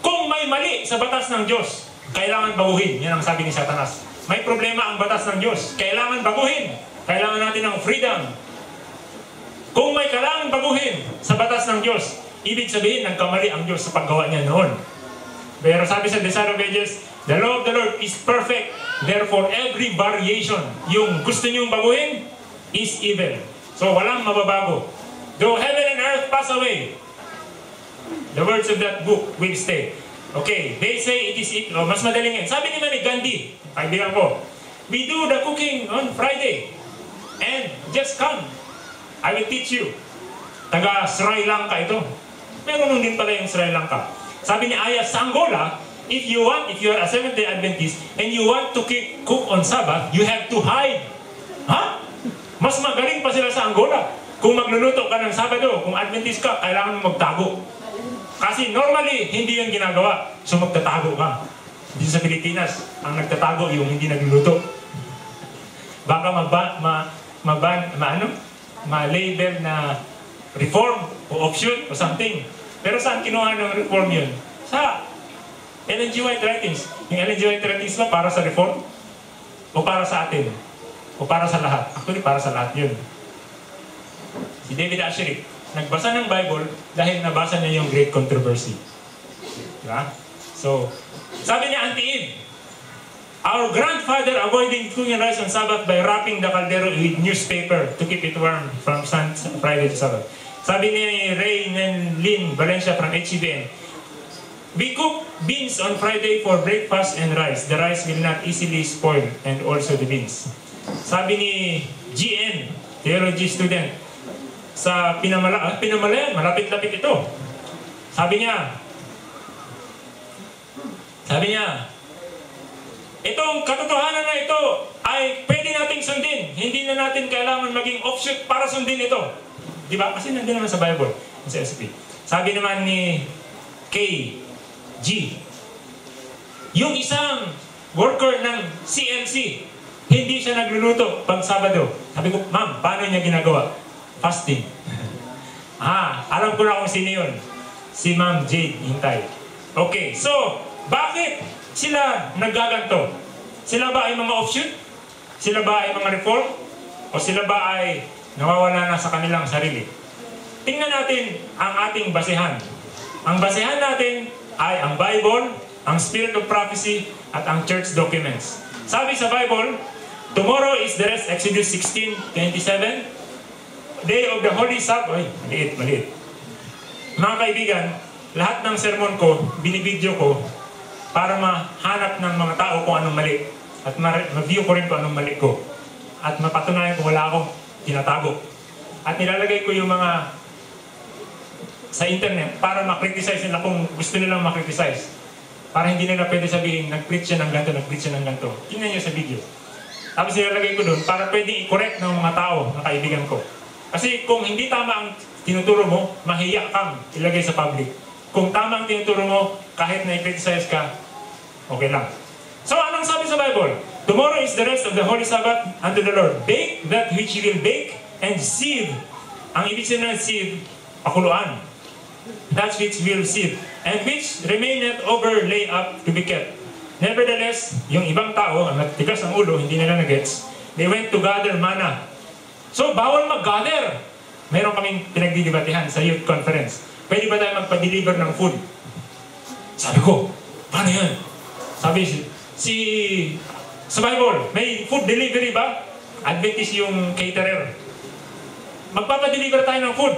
Kung may mali sa batas ng Diyos, kailangan baguhin. Yan ang sabi ni Satanas. May problema ang batas ng Diyos. Kailangan baguhin. Kailangan natin ng freedom. Kung may kailangan baguhin sa batas ng Diyos, ibig sabihin nagkamali ang Diyos sa paggawa niya noon. Pero sabi sa Desire of Ages, The law of the Lord is perfect. Therefore, every variation, yung gusto niyong baguhin, is evil. So, walang mababago. Though heaven and earth pass away, the words of that book will stay. Okay, they say it is it. Oh, mas madaling yan. Sabi ni ni Gandhi, kaibigan ko, we do the cooking on Friday. And just come. I will teach you. Taga Sri Lanka ito. Meron din pala yung Sri Lanka. Sabi ni Aya sa Angola, if you want, if you are a Seventh-day Adventist, and you want to cook on Sabbath, you have to hide. Ha? Mas magaling pa sila sa Angola. Kung magluluto ka ng Sabado, kung Adventist ka, kailangan mo magtago. Kasi normally, hindi yan ginagawa. So magtatago ka. Dito sa Pilipinas, ang nagtatago yung hindi nagluluto. Baka maba, ma, maban, ma, ano? ma-label na reform o option o something. Pero saan kinuha ng reform yun? Sa Ellen G. White writings. Yung Ellen G. White writings ba para sa reform? O para sa atin? O para sa lahat? Actually, para sa lahat yun. Si David Asherik, nagbasa ng Bible dahil nabasa niya yung Great Controversy. Diba? So, sabi niya, Eve, Our grandfather avoiding cooking rice on Sabbath by wrapping the caldero with newspaper to keep it warm from sun, Friday to Sabbath. Sabi ni Ray Lynn Valencia from HCBN, We cook beans on Friday for breakfast and rice. The rice will not easily spoil and also the beans. Sabi ni GN, theology student, sa Pinamala, ah, Pinamalayan, malapit-lapit ito. Sabi niya, sabi niya, itong katotohanan na ito ay pwede nating sundin. Hindi na natin kailangan maging offshoot para sundin ito. Di ba? Kasi nandun naman sa Bible, sa SP. Sabi naman ni K. G. Yung isang worker ng CNC, hindi siya nagluluto pag Sabado. Sabi ko, ma'am, paano niya ginagawa? Fasting. ah, alam ko na kung sino yun. Si Ma'am Jade Hintay. Okay, so, bakit sila nagaganto? Sila ba ay mga offshoot? Sila ba ay mga reform? O sila ba ay nawawala na sa kanilang sarili? Tingnan natin ang ating basehan. Ang basehan natin ay ang Bible, ang Spirit of Prophecy, at ang church documents. Sabi sa Bible, tomorrow is the rest, Exodus 16:27. Day of the Holy Sabbath. Ay, maliit, maliit. Mga kaibigan, lahat ng sermon ko, binibidyo ko, para mahanap ng mga tao kung anong mali. At ma-view ko rin kung anong mali ko. At mapatunayan kung wala akong tinatago. At nilalagay ko yung mga sa internet para makriticize nila kung gusto nilang makriticize. Para hindi nila pwede sabihin, nag-preach siya ng ganito, nag-preach siya ng ganito. Tingnan niyo sa video. Tapos nilalagay ko doon para pwede i-correct ng mga tao na kaibigan ko. Kasi kung hindi tama ang tinuturo mo, mahiya kang ilagay sa public. Kung tama ang tinuturo mo, kahit na i-criticize ka, okay lang. So anong sabi sa Bible? Tomorrow is the rest of the Holy Sabbath unto the Lord. Bake that which you will bake and sieve. Ang ibig sabihin ng sieve, pakuluan that which will seed, and which remaineth over lay up to be kept. Nevertheless, yung ibang tao, ang nagtigas ang ulo, hindi nila nagets, they went to gather manna. So, bawal mag-gather. Meron kaming pinagdidibatehan sa youth conference. Pwede ba tayo magpa-deliver ng food? Sabi ko, paano yan? Sabi si, si sa Bible, may food delivery ba? Adventist yung caterer. Magpapadeliver tayo ng food.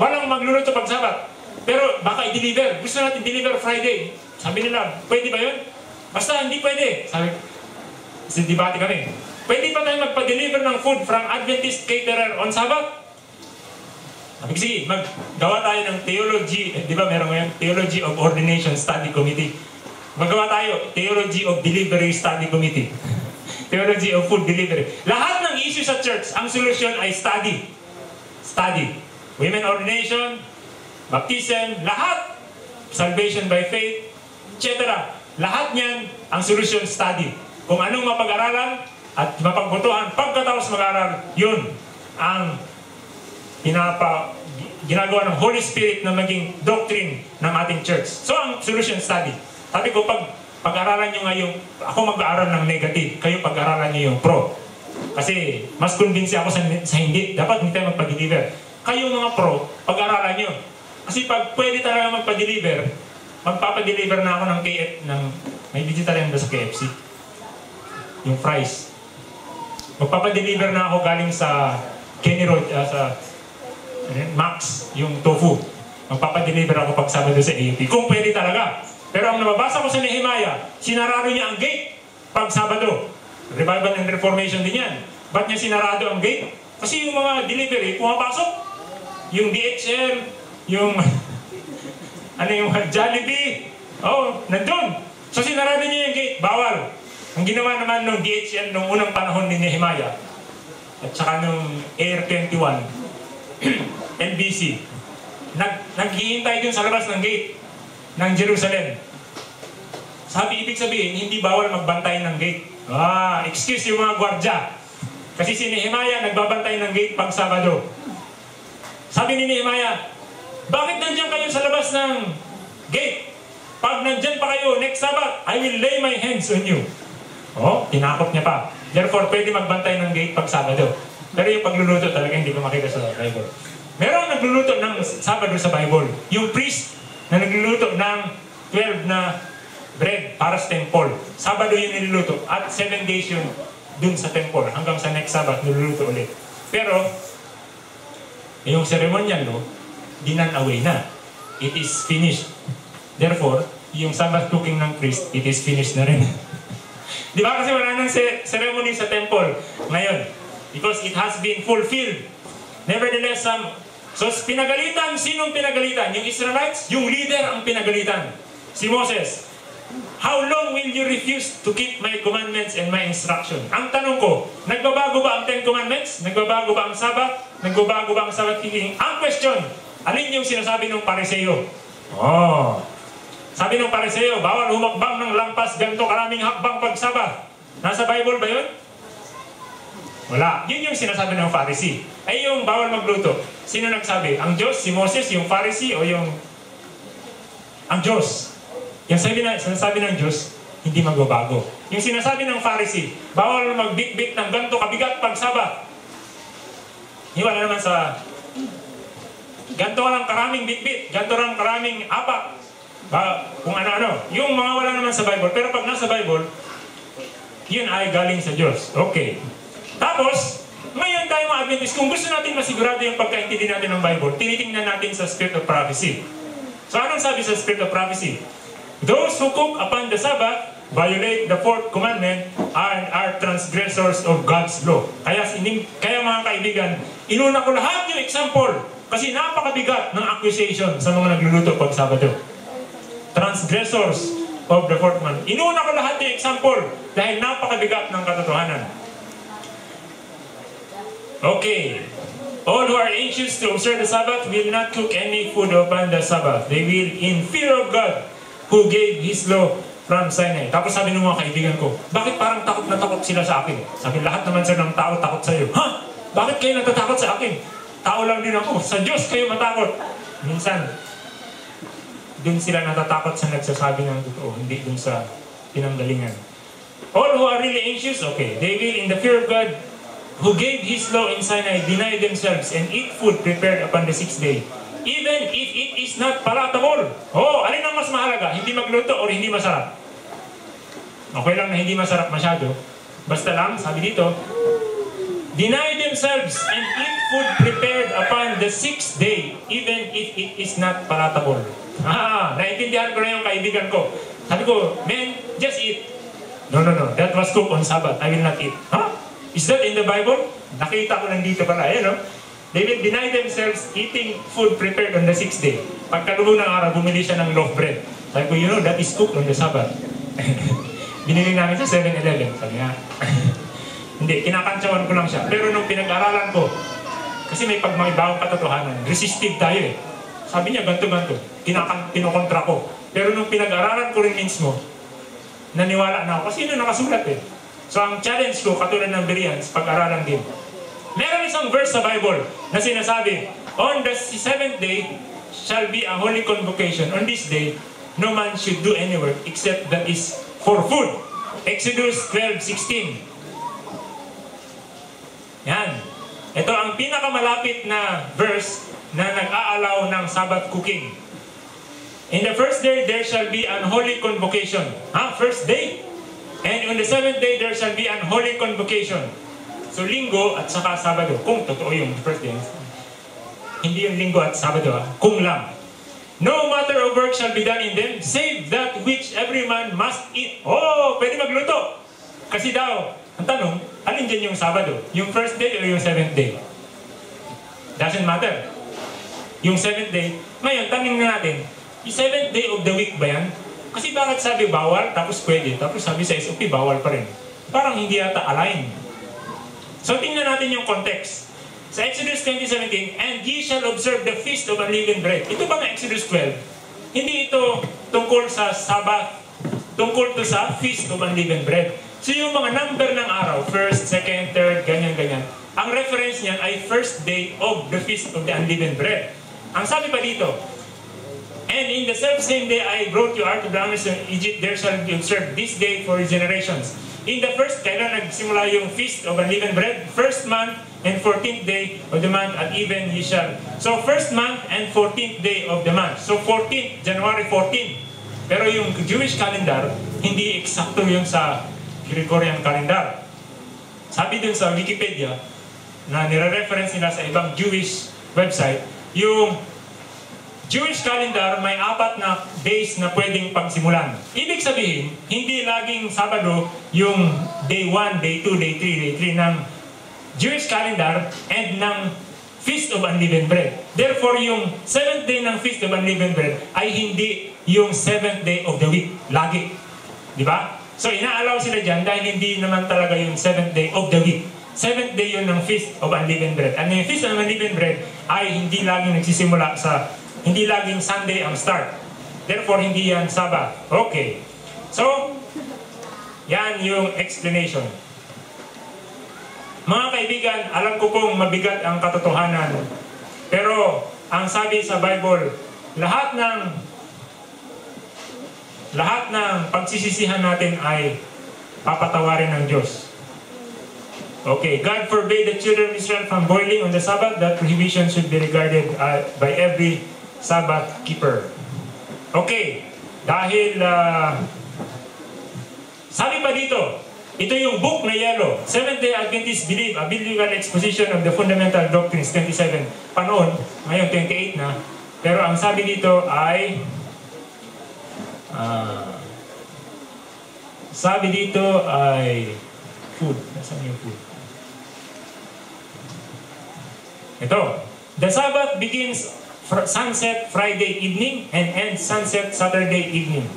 Walang magluluto pag sabat. Pero baka i-deliver. Gusto natin deliver Friday. Sabi nila, pwede ba yun? Basta hindi pwede. Sabi, kasi debate kami. Pwede pa tayo magpa-deliver ng food from Adventist caterer on Sabbath? Ko, sige, maggawa tayo ng theology, eh, di ba meron ngayon? Theology of Ordination Study Committee. Magawa tayo, Theology of Delivery Study Committee. Theology of Food Delivery. Lahat ng issue sa church, ang solusyon ay study. Study. Women ordination, baptism, lahat. Salvation by faith, etc. Lahat niyan, ang solusyon study. Kung anong mapag-aralan at mapagbutuhan pagkatapos mag-aral, yun ang pinapa ginagawa ng Holy Spirit na maging doctrine ng ating church. So, ang solution study. Sabi ko, pag pag-aralan nyo nga yung, ako mag-aaral ng negative, kayo pag-aralan nyo yung pro. Kasi, mas convince ako sa, sa hindi. Dapat hindi tayo magpa-deliver. Kayo mga pro, pag-aralan nyo. Kasi pag pwede talaga magpa-deliver, magpapa-deliver na ako ng KF, ng, may vegetarian ba sa KFC? Yung fries. Magpapa-deliver na ako galing sa Kenny Road, uh, sa Max, yung tofu. Magpapadeliver ako pag Sabado sa AUP. Kung pwede talaga. Pero ang nababasa ko sa Nehemiah, sinarado niya ang gate pag Sabado. Revival and Reformation din yan. Ba't niya sinarado ang gate? Kasi yung mga delivery, pumapasok. Yung DHL, yung ano yung Jollibee, oh, nandun. So sinarado niya yung gate, bawal. Ang ginawa naman ng DHL nung unang panahon ni Nehemiah, at saka nung Air 21, NBC, nag, naghihintay dun sa labas ng gate ng Jerusalem. Sabi, ibig sabihin, hindi bawal magbantay ng gate. Ah, excuse yung mga gwardya. Kasi si Nehemiah nagbabantay ng gate pag Sabado. Sabi ni Nehemiah, bakit nandiyan kayo sa labas ng gate? Pag nandyan pa kayo next Sabbath, I will lay my hands on you. Oh, tinakot niya pa. Therefore, pwede magbantay ng gate pag Sabado. Pero yung pagluluto talaga hindi ko makita sa Bible. Merong nagluluto ng Sabado sa Bible. Yung priest na nagluluto ng 12 na bread para sa temple. Sabado yung niluluto. At 7 days yun dun sa temple. Hanggang sa next Sabbath, niluluto ulit. Pero, yung ceremonial no, dinan away na. It is finished. Therefore, yung Sabbath cooking ng priest, it is finished na rin. Di ba kasi wala nang ceremony sa temple ngayon? Because it has been fulfilled. Nevertheless, some So, pinagalitan, sinong pinagalitan? Yung Israelites? Yung leader ang pinagalitan. Si Moses. How long will you refuse to keep my commandments and my instruction? Ang tanong ko, nagbabago ba ang Ten Commandments? Nagbabago ba ang Sabbath? Nagbabago ba ang Sabbath keeping? Ang question, alin yung sinasabi ng pariseo? Oh, sabi ng pariseo, bawal humakbang ng lampas ganito karaming hakbang pag Sabbath. Nasa Bible ba yun? Wala. Yun yung sinasabi ng Pharisee. Ay yung bawal magluto. Sino nagsabi? Ang Diyos? Si Moses? Yung Pharisee? O yung... Ang Diyos. Yung sabi na, sinasabi ng Diyos, hindi magbabago. Yung sinasabi ng Pharisee, bawal magbit-bit ng ganto kabigat pag Sabat. Hiwala naman sa ganto lang karaming bit-bit, ganto lang karaming apak. Ba, kung ano-ano. Yung mga wala naman sa Bible. Pero pag nasa Bible, yun ay galing sa Diyos. Okay. Tapos, ngayon tayo mga Adventist, kung gusto natin masigurado yung pagkaintindi natin ng Bible, tinitingnan natin sa Spirit of Prophecy. So anong sabi sa Spirit of Prophecy? Those who cook upon the Sabbath violate the fourth commandment and are transgressors of God's law. Kaya, ining, kaya mga kaibigan, inuna ko lahat yung example kasi napakabigat ng accusation sa mga nagluluto pag Sabado. Transgressors of the fourth commandment. Inuna ko lahat yung example dahil napakabigat ng katotohanan. Okay. All who are anxious to observe the Sabbath will not cook any food upon the Sabbath. They will in fear of God who gave His law from Sinai. Tapos sabi ng mga kaibigan ko, bakit parang takot na takot sila sa akin? Sabi, lahat naman sir ng tao takot sa iyo. Ha? Bakit kayo natatakot sa akin? Tao lang din ako. Sa Diyos kayo matakot. Minsan, dun sila natatakot sa nagsasabi ng totoo, hindi dun sa pinanggalingan. All who are really anxious, okay, they will in the fear of God, who gave His law in Sinai, deny themselves and eat food prepared upon the sixth day. Even if it is not palatable. Oh, alin ang mas mahalaga? Hindi magluto or hindi masarap? Okay lang na hindi masarap masyado. Basta lang, sabi dito, deny themselves and eat food prepared upon the sixth day, even if it is not palatable. Ah, naintindihan ko na yung kaibigan ko. Sabi ko, man, just eat. No, no, no. That was cooked on Sabbath. I will not eat. Huh? Is that in the Bible? Nakita ko lang dito pala. Ayan, no? They will deny themselves eating food prepared on the sixth day. Pagkalubo ng araw, bumili siya ng loaf bread. Sabi ko, you know, that is cooked on the Sabbath. Binili namin sa 7-Eleven. Sabi nga. Hindi, kinakantsawan ko lang siya. Pero nung pinag-aralan ko, kasi may pag ibang katotohanan, resistive tayo eh. Sabi niya, ganto-ganto. Kinokontra ko. Pero nung pinag-aralan ko rin mismo, naniwala na ako. Kasi yun ang nakasulat eh. So ang challenge ko, katulad ng Bereans, pag-aralan din. Meron isang verse sa Bible na sinasabi, On the seventh day shall be a holy convocation. On this day, no man should do any work except that is for food. Exodus 12:16. Yan. Ito ang pinakamalapit na verse na nag-aalaw ng Sabbath cooking. In the first day, there shall be an holy convocation. Ha? First day. And on the seventh day, there shall be an holy convocation. So, linggo at saka Sabado. Kung totoo yung day. Hindi yung linggo at Sabado. Ha? Kung lang. No matter of work shall be done in them, save that which every man must eat. Oh, pwede magluto. Kasi daw, ang tanong, alin dyan yung Sabado? Yung first day o yung seventh day? Doesn't matter. Yung seventh day. Ngayon, tanong na natin, yung seventh day of the week ba yan? Kasi bakit sabi bawal, tapos pwede, tapos sabi sa SOP, bawal pa rin. Parang hindi yata align. So tingnan natin yung context. Sa Exodus 20:17, And ye shall observe the feast of unleavened bread. Ito ba ng Exodus 12? Hindi ito tungkol sa Sabbath. Tungkol to sa feast of unleavened bread. So yung mga number ng araw, first, second, third, ganyan-ganyan, ang reference niyan ay first day of the feast of the unleavened bread. Ang sabi pa dito, And in the self same day I brought you out of the armies of Egypt, there shall be observed this day for generations. In the first, kailan nagsimula yung feast of unleavened bread? First month and 14th day of the month at even ye shall. So first month and 14th day of the month. So 14th, January 14. Pero yung Jewish calendar, hindi eksakto yun sa Gregorian calendar. Sabi dun sa Wikipedia, na nire-reference nila sa ibang Jewish website, yung Jewish calendar may apat na days na pwedeng pagsimulan. Ibig sabihin, hindi laging Sabado yung day 1, day 2, day 3, day 3 ng Jewish calendar and ng Feast of Unleavened Bread. Therefore, yung 7th day ng Feast of Unleavened Bread ay hindi yung 7th day of the week. Lagi. Di ba? So, inaalaw sila dyan dahil hindi naman talaga yung 7th day of the week. 7th day yun ng Feast of Unleavened Bread. And yung Feast of Unleavened Bread ay hindi laging nagsisimula sa hindi laging Sunday ang start. Therefore, hindi yan Sabbath. Okay. So, yan yung explanation. Mga kaibigan, alam ko pong mabigat ang katotohanan. Pero, ang sabi sa Bible, lahat ng lahat ng pagsisisihan natin ay papatawarin ng Diyos. Okay, God forbade the children of Israel from boiling on the Sabbath. That prohibition should be regarded uh, by every Sabbath keeper. Okay, dahil uh, sabi pa dito, ito yung book na yellow. Seventh-day Adventists believe a biblical exposition of the fundamental doctrines, 27 panoon, ngayon 28 na. Pero ang sabi dito ay, uh, sabi dito ay food. Nasaan yung food? Ito. The Sabbath begins fr- sunset Friday evening and ends sunset Saturday evening.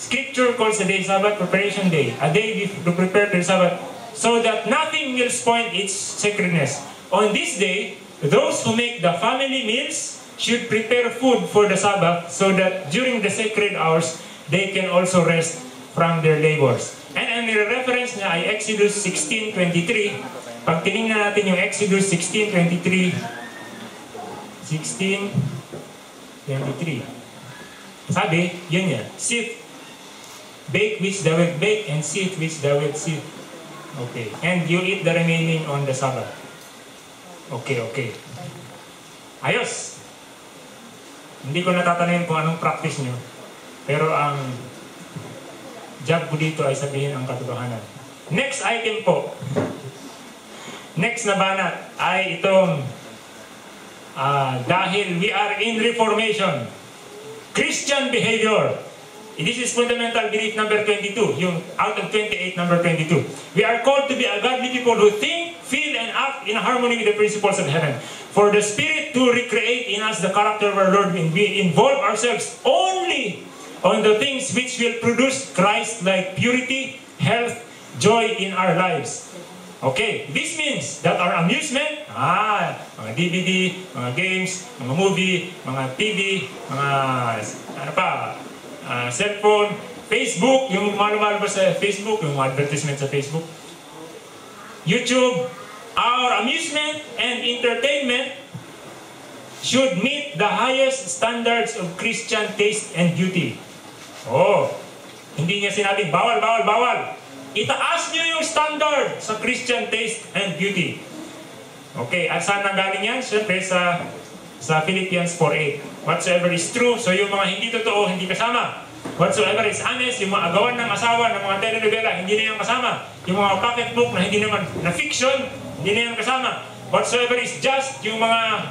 Scripture calls the day Sabbath preparation day, a day to prepare the Sabbath so that nothing will spoil its sacredness. On this day, those who make the family meals should prepare food for the Sabbath so that during the sacred hours, they can also rest from their labors. And ang nire-reference niya ay Exodus 16.23. Pag tinignan natin yung Exodus 16.23, 16, 23. Sabi, yun yan. Sift. Bake which thou wilt bake and sift which thou wilt sift. Okay. And you eat the remaining on the Sabbath. Okay, okay. Ayos. Hindi ko natatanayin kung anong practice nyo. Pero ang job ko dito ay sabihin ang katotohanan. Next item po. Next na banat ay itong ah, dahil we are in reformation. Christian behavior. This is fundamental belief number 22, yung out of 28, number 22. We are called to be a godly people who think, feel, and act in harmony with the principles of heaven. For the Spirit to recreate in us the character of our Lord, and we involve ourselves only on the things which will produce Christ-like purity, health, joy in our lives. Okay, this means that our amusement, ah, mga DVD, mga games, mga movie, mga TV, mga, ano pa, ah, cellphone, Facebook, yung mga lumalabas sa Facebook, yung mga advertisement sa Facebook, YouTube, our amusement and entertainment should meet the highest standards of Christian taste and beauty. Oh, hindi niya sinabing bawal, bawal, bawal. Itaas niyo yung standard sa Christian taste and beauty. Okay, at saan nanggaling yan? Siyempre sa, sa Philippians 4.8. Whatsoever is true, so yung mga hindi totoo, hindi kasama. Whatsoever is honest, yung mga agawan ng asawa, ng mga telenovela, hindi na yan kasama. Yung mga pocketbook na hindi naman, na fiction, hindi na yan kasama. Whatsoever is just, yung mga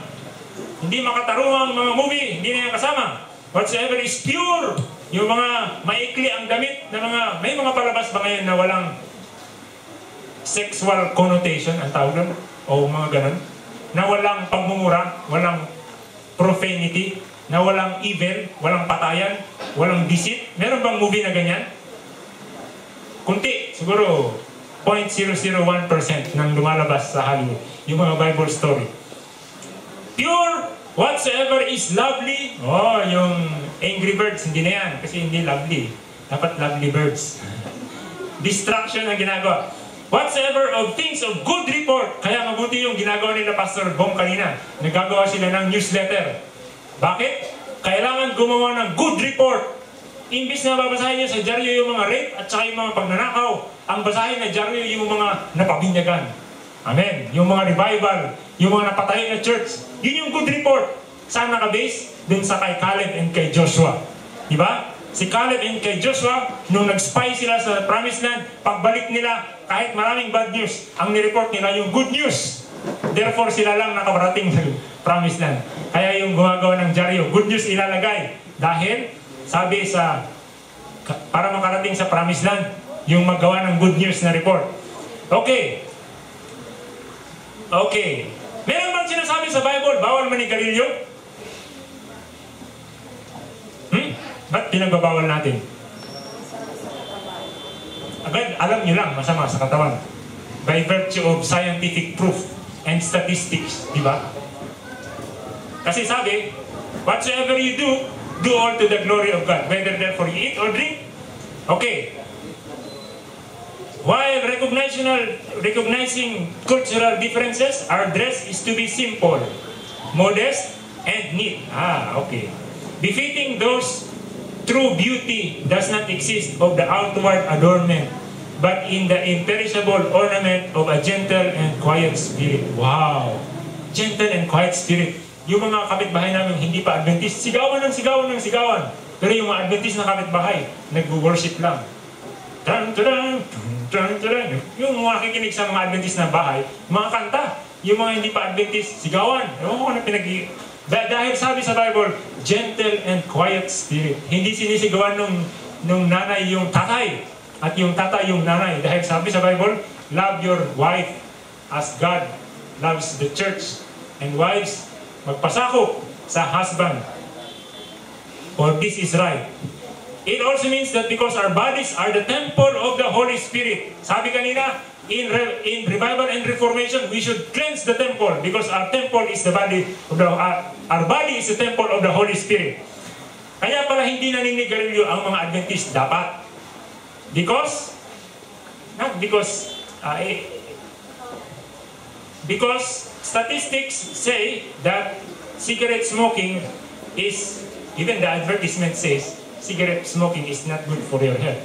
hindi makatarungang mga movie, hindi na yan kasama. Whatsoever is pure, yung mga maikli ang damit na mga, may mga palabas ba ngayon na walang sexual connotation, ang tawag doon? O mga ganun? Na walang pagmumura, walang profanity, na walang evil, walang patayan, walang deceit. Meron bang movie na ganyan? Kunti, siguro 0.001% ng lumalabas sa Hollywood. Yung mga Bible story. Pure, whatsoever is lovely. Oh, yung Angry Birds, hindi na yan. Kasi hindi lovely. Dapat lovely birds. Distraction ang ginagawa. Whatsoever of things of good report. Kaya mabuti yung ginagawa nila Pastor Bong kanina. Nagagawa sila ng newsletter. Bakit? Kailangan gumawa ng good report. Imbis na babasahin niyo sa dyaryo yung mga rape at saka yung mga pagnanakaw, ang basahin na dyaryo yung mga napabinyagan. Amen. Yung mga revival, yung mga napatay na church. Yun yung good report. Saan nakabase? Dun sa kay Caleb and kay Joshua. Diba? Si Caleb and kay Joshua, nung nag-spy sila sa promised land, pagbalik nila, kahit maraming bad news, ang nireport nila yung good news. Therefore, sila lang nakabarating ng promised land. Kaya yung gumagawa ng dyaryo, good news ilalagay. Dahil, sabi sa, para makarating sa promised land, yung magawa ng good news na report. Okay. Okay. Meron bang sinasabi sa Bible, bawal manigarilyo? Hmm? Ba't pinagbabawal natin? Agad, alam nyo lang, masama sa katawan. By virtue of scientific proof and statistics, di ba? Kasi sabi, whatsoever you do, do all to the glory of God. Whether therefore you eat or drink. Okay. While recognizing, cultural differences, our dress is to be simple, modest, and neat. Ah, okay. Befitting those true beauty does not exist of the outward adornment, but in the imperishable ornament of a gentle and quiet spirit. Wow! Gentle and quiet spirit. Yung mga kapitbahay namin hindi pa Adventist, sigawan ng sigawan ng sigawan. Pero yung mga Adventist na kapitbahay, nag-worship lang. Tan, taran, tan, taran. Yung mga kikinig sa mga Adventist na bahay, mga kanta. Yung mga hindi pa Adventist, sigawan. Ewan ko na pinag dahil sabi sa Bible, gentle and quiet spirit. Hindi sinisigawan nung, nung nanay yung tatay. At yung tatay yung nanay. Dahil sabi sa Bible, love your wife as God loves the church. And wives, magpasakop sa husband. For this is right. It also means that because our bodies are the temple of the Holy Spirit. Sabi kanina, in, re, in revival and reformation, we should cleanse the temple because our temple is the body of the, uh, our body is the temple of the Holy Spirit. Kaya pala hindi naninigarilyo ang mga Adventist dapat. Because, not because, uh, eh, because statistics say that cigarette smoking is Even the advertisement says, cigarette smoking is not good for your health.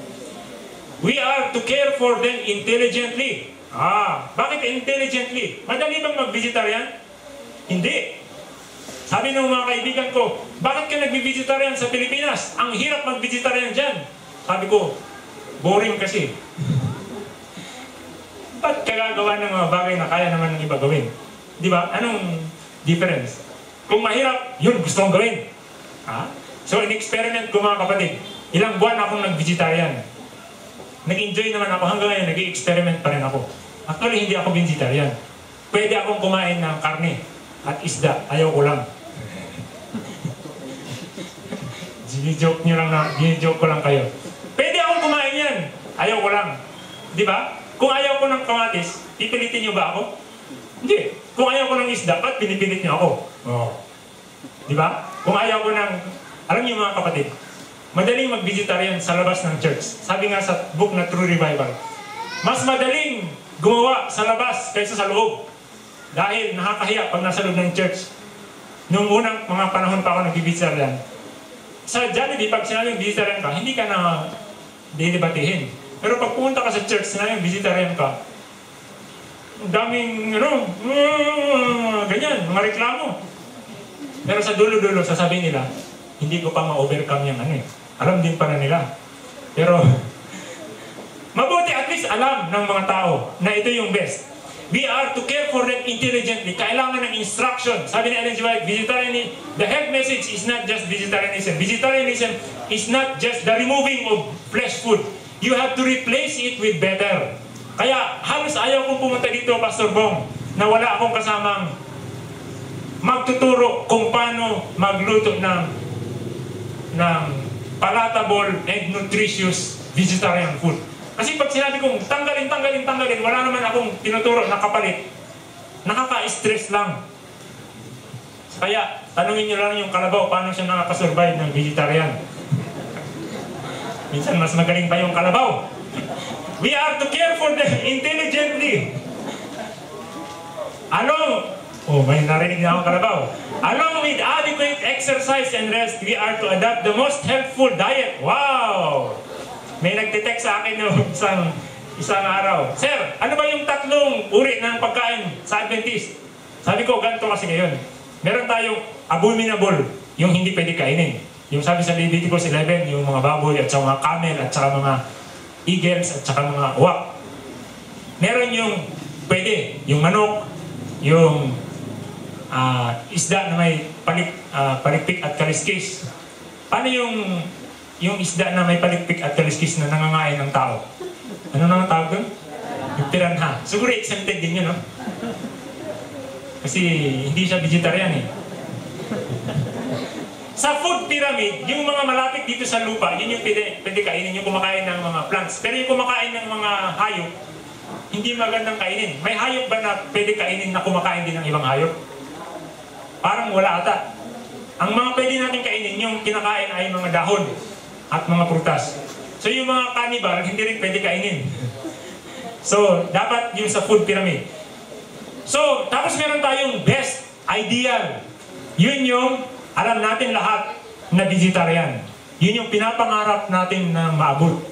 We are to care for them intelligently. Ah, bakit intelligently? Madali bang mag-vegetarian? Hindi. Sabi ng mga kaibigan ko, bakit ka nag-vegetarian sa Pilipinas? Ang hirap mag-vegetarian dyan. Sabi ko, boring kasi. Ba't ka gagawa ng mga bagay na kaya naman ng iba gawin? Di ba? Anong difference? Kung mahirap, yun gusto kong gawin. Ha? So, in-experiment ko mga kapatid. Ilang buwan akong nag-vegetarian. Nag-enjoy naman ako hanggang ngayon, nag-experiment pa rin ako. Actually, hindi ako vegetarian. Pwede akong kumain ng karne at isda. Ayaw ko lang. Gini-joke nyo lang na, gini-joke ko lang kayo. Pwede akong kumain yan. Ayaw ko lang. Di ba? Kung ayaw ko ng kamatis, pipilitin nyo ba ako? Hindi. Kung ayaw ko ng isda, ba't pinipilit nyo ako? Oh. Di ba? Kung ayaw ko ng... Alam niyo mga kapatid, madaling mag-vegetarian sa labas ng church. Sabi nga sa book na True Revival, mas madaling gumawa sa labas kaysa sa loob. Dahil nakakahiya pag nasa loob ng church. Noong unang mga panahon pa ako nag-vegetarian, sa Jollibee, pag sinabing vegetarian ka, hindi ka na didebatihin. Pero pag pumunta ka sa church, sinabing vegetarian ka, ang daming, ano, uh, ganyan, mga reklamo. Pero sa dulo-dulo, sasabihin nila, hindi ko pa ma-overcome yung ano eh. Alam din pala nila. Pero, mabuti at least alam ng mga tao na ito yung best. We are to care for them intelligently. Kailangan ng instruction. Sabi ni Ellen G. White, vegetarianism, the health message is not just vegetarianism. Vegetarianism is not just the removing of flesh food. You have to replace it with better. Kaya halos ayaw kong pumunta dito, Pastor Bong, na wala akong kasamang magtuturo kung paano magluto ng ng palatable and nutritious vegetarian food. Kasi pag sinabi kong tanggalin, tanggalin, tanggalin, wala naman akong tinuturo na kapalit. Nakaka-stress lang. Kaya, tanungin nyo lang yung kalabaw, paano siya nakakasurvive ng vegetarian. Minsan mas magaling pa yung kalabaw. We are to care for them intelligently. Along, oh may narinig na akong kalabaw. Along with adequate exercise and rest, we are to adopt the most healthful diet. Wow! May nagtitext sa akin yung isang, isang araw. Sir, ano ba yung tatlong uri ng pagkain sa Adventist? Sabi ko, ganito kasi ngayon. Meron tayong abominable, yung hindi pwede kainin. Yung sabi sa Leviticus 11, yung mga baboy at saka mga camel at saka mga eagles at saka mga uwak. Meron yung pwede, yung manok, yung uh, isda na may palik, uh, palikpik at kaliskis. Paano yung yung isda na may palikpik at kaliskis na nangangain ng tao? Ano nang tawag doon? Yung piranha. Siguro exempted din yun, no? Kasi hindi siya vegetarian eh. Sa food pyramid, yung mga malapit dito sa lupa, yun yung pwede, pwede kainin, yung kumakain ng mga plants. Pero yung kumakain ng mga hayop, hindi magandang kainin. May hayop ba na pwede kainin na kumakain din ng ibang hayop? Parang wala ata. Ang mga pwede natin kainin, yung kinakain ay mga dahon at mga prutas. So yung mga cannibal, hindi rin pwede kainin. So, dapat yung sa food pyramid. So, tapos meron tayong best, ideal. Yun yung alam natin lahat na vegetarian. Yun yung pinapangarap natin na maabot.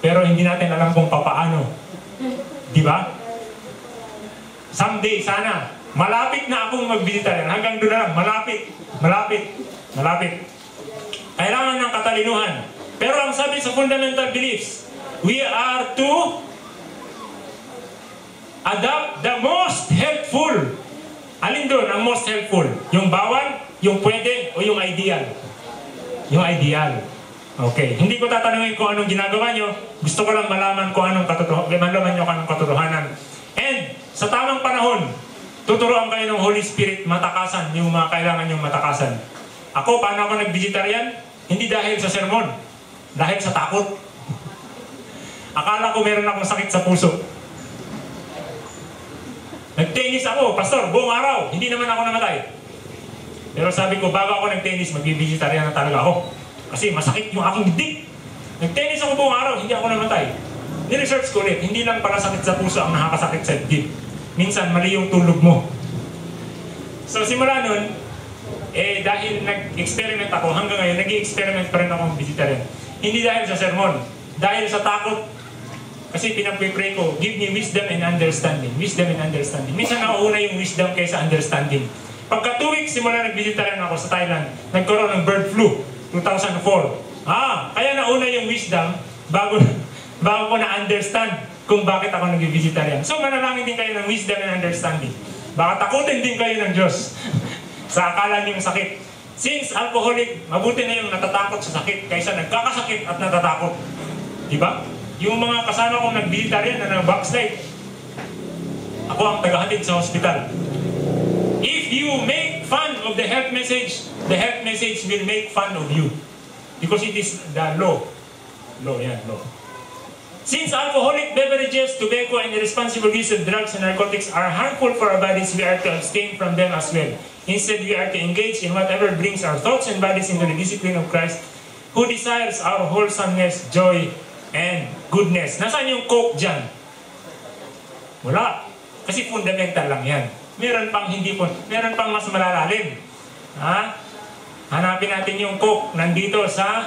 Pero hindi natin alam kung papaano. Di ba? Someday, sana, malapit na akong mag-vegetarian. Hanggang doon na lang, malapit, malapit, malapit. Kailangan ng katalinuhan. Pero ang sabi sa fundamental beliefs, we are to adopt the most helpful. Alin doon ang most helpful? Yung bawal, yung pwede, o yung ideal? Yung ideal. Okay. Hindi ko tatanungin kung anong ginagawa nyo. Gusto ko lang malaman kung anong katotohanan. Malaman nyo kung anong katotohanan. And sa tamang panahon, tuturuan kayo ng Holy Spirit matakasan yung mga kailangan yung matakasan. Ako, paano ako nag-vegetarian? Hindi dahil sa sermon. Dahil sa takot. Akala ko meron akong sakit sa puso. Nag-tennis ako, pastor, buong araw. Hindi naman ako namatay. Pero sabi ko, bago ako nag-tennis, mag-vegetarian na talaga ako. Kasi masakit yung aking dik. Nag-tennis ako buong araw, hindi ako namatay. Ni-research ko ulit, hindi lang para sakit sa puso ang nakakasakit sa dibdib. Minsan, mali yung tulog mo. So, simula nun, Eh, dahil nag-experiment ako, hanggang ngayon, nag-experiment pa rin akong vegetarian. Hindi dahil sa sermon, dahil sa takot. Kasi pinag-pray ko, give me wisdom and understanding. Wisdom and understanding. Minsan nauuna yung wisdom kaysa understanding. Pagka two weeks simula nag-vegetarian ako sa Thailand, nagkaroon ng bird flu, 2004. Ah, kaya nauna yung wisdom bago, bago ko na-understand kung bakit ako nag-vegetarian. So manalangin din kayo ng wisdom and understanding. Baka takutin din kayo ng Diyos. sa akala niyong sakit. Since alcoholic, mabuti na yung natatakot sa sakit kaysa nagkakasakit at natatakot. Di ba? Yung mga kasama kong nag-vegetarian na nag-backslide, ako ang tagahatid sa hospital. If you make fun of the health message, the health message will make fun of you. Because it is the law. Law, yan, law. Since alcoholic beverages, tobacco, and irresponsible use of drugs and narcotics are harmful for our bodies, we are to abstain from them as well. Instead, we are to engage in whatever brings our thoughts and bodies into the discipline of Christ, who desires our wholesomeness, joy, and goodness. Nasaan yung coke dyan? Wala. Kasi fundamental lang yan. Meron pang hindi po, meron pang mas malalalim. Ha? Hanapin natin yung coke nandito sa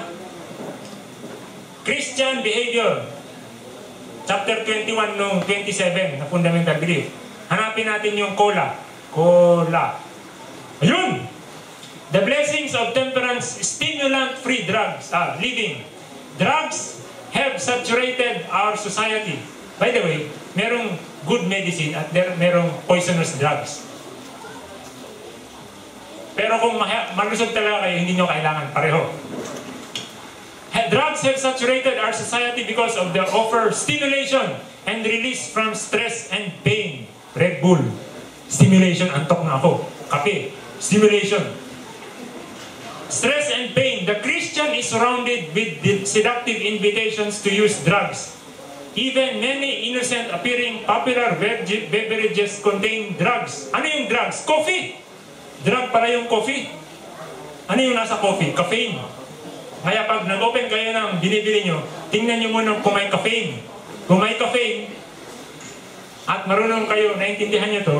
Christian behavior chapter 21 nung 27 na fundamental belief. Hanapin natin yung cola. Cola. Ayun! The blessings of temperance, stimulant-free drugs, ah, living. Drugs have saturated our society. By the way, merong good medicine at merong poisonous drugs. Pero kung malusog talaga kayo, hindi nyo kailangan pareho. Drugs have saturated our society because of the offer stimulation and release from stress and pain. Red Bull, stimulation, antok na ako. Kape, stimulation. Stress and pain. The Christian is surrounded with seductive invitations to use drugs. Even many innocent appearing popular beverages contain drugs. Ano yung drugs? Coffee! Drug pala yung coffee. Ano yung nasa coffee? Caffeine. Kaya pag nag-open kayo ng binibili nyo, tingnan nyo muna kung may caffeine. Kung may caffeine, at marunong kayo, naintindihan nyo to,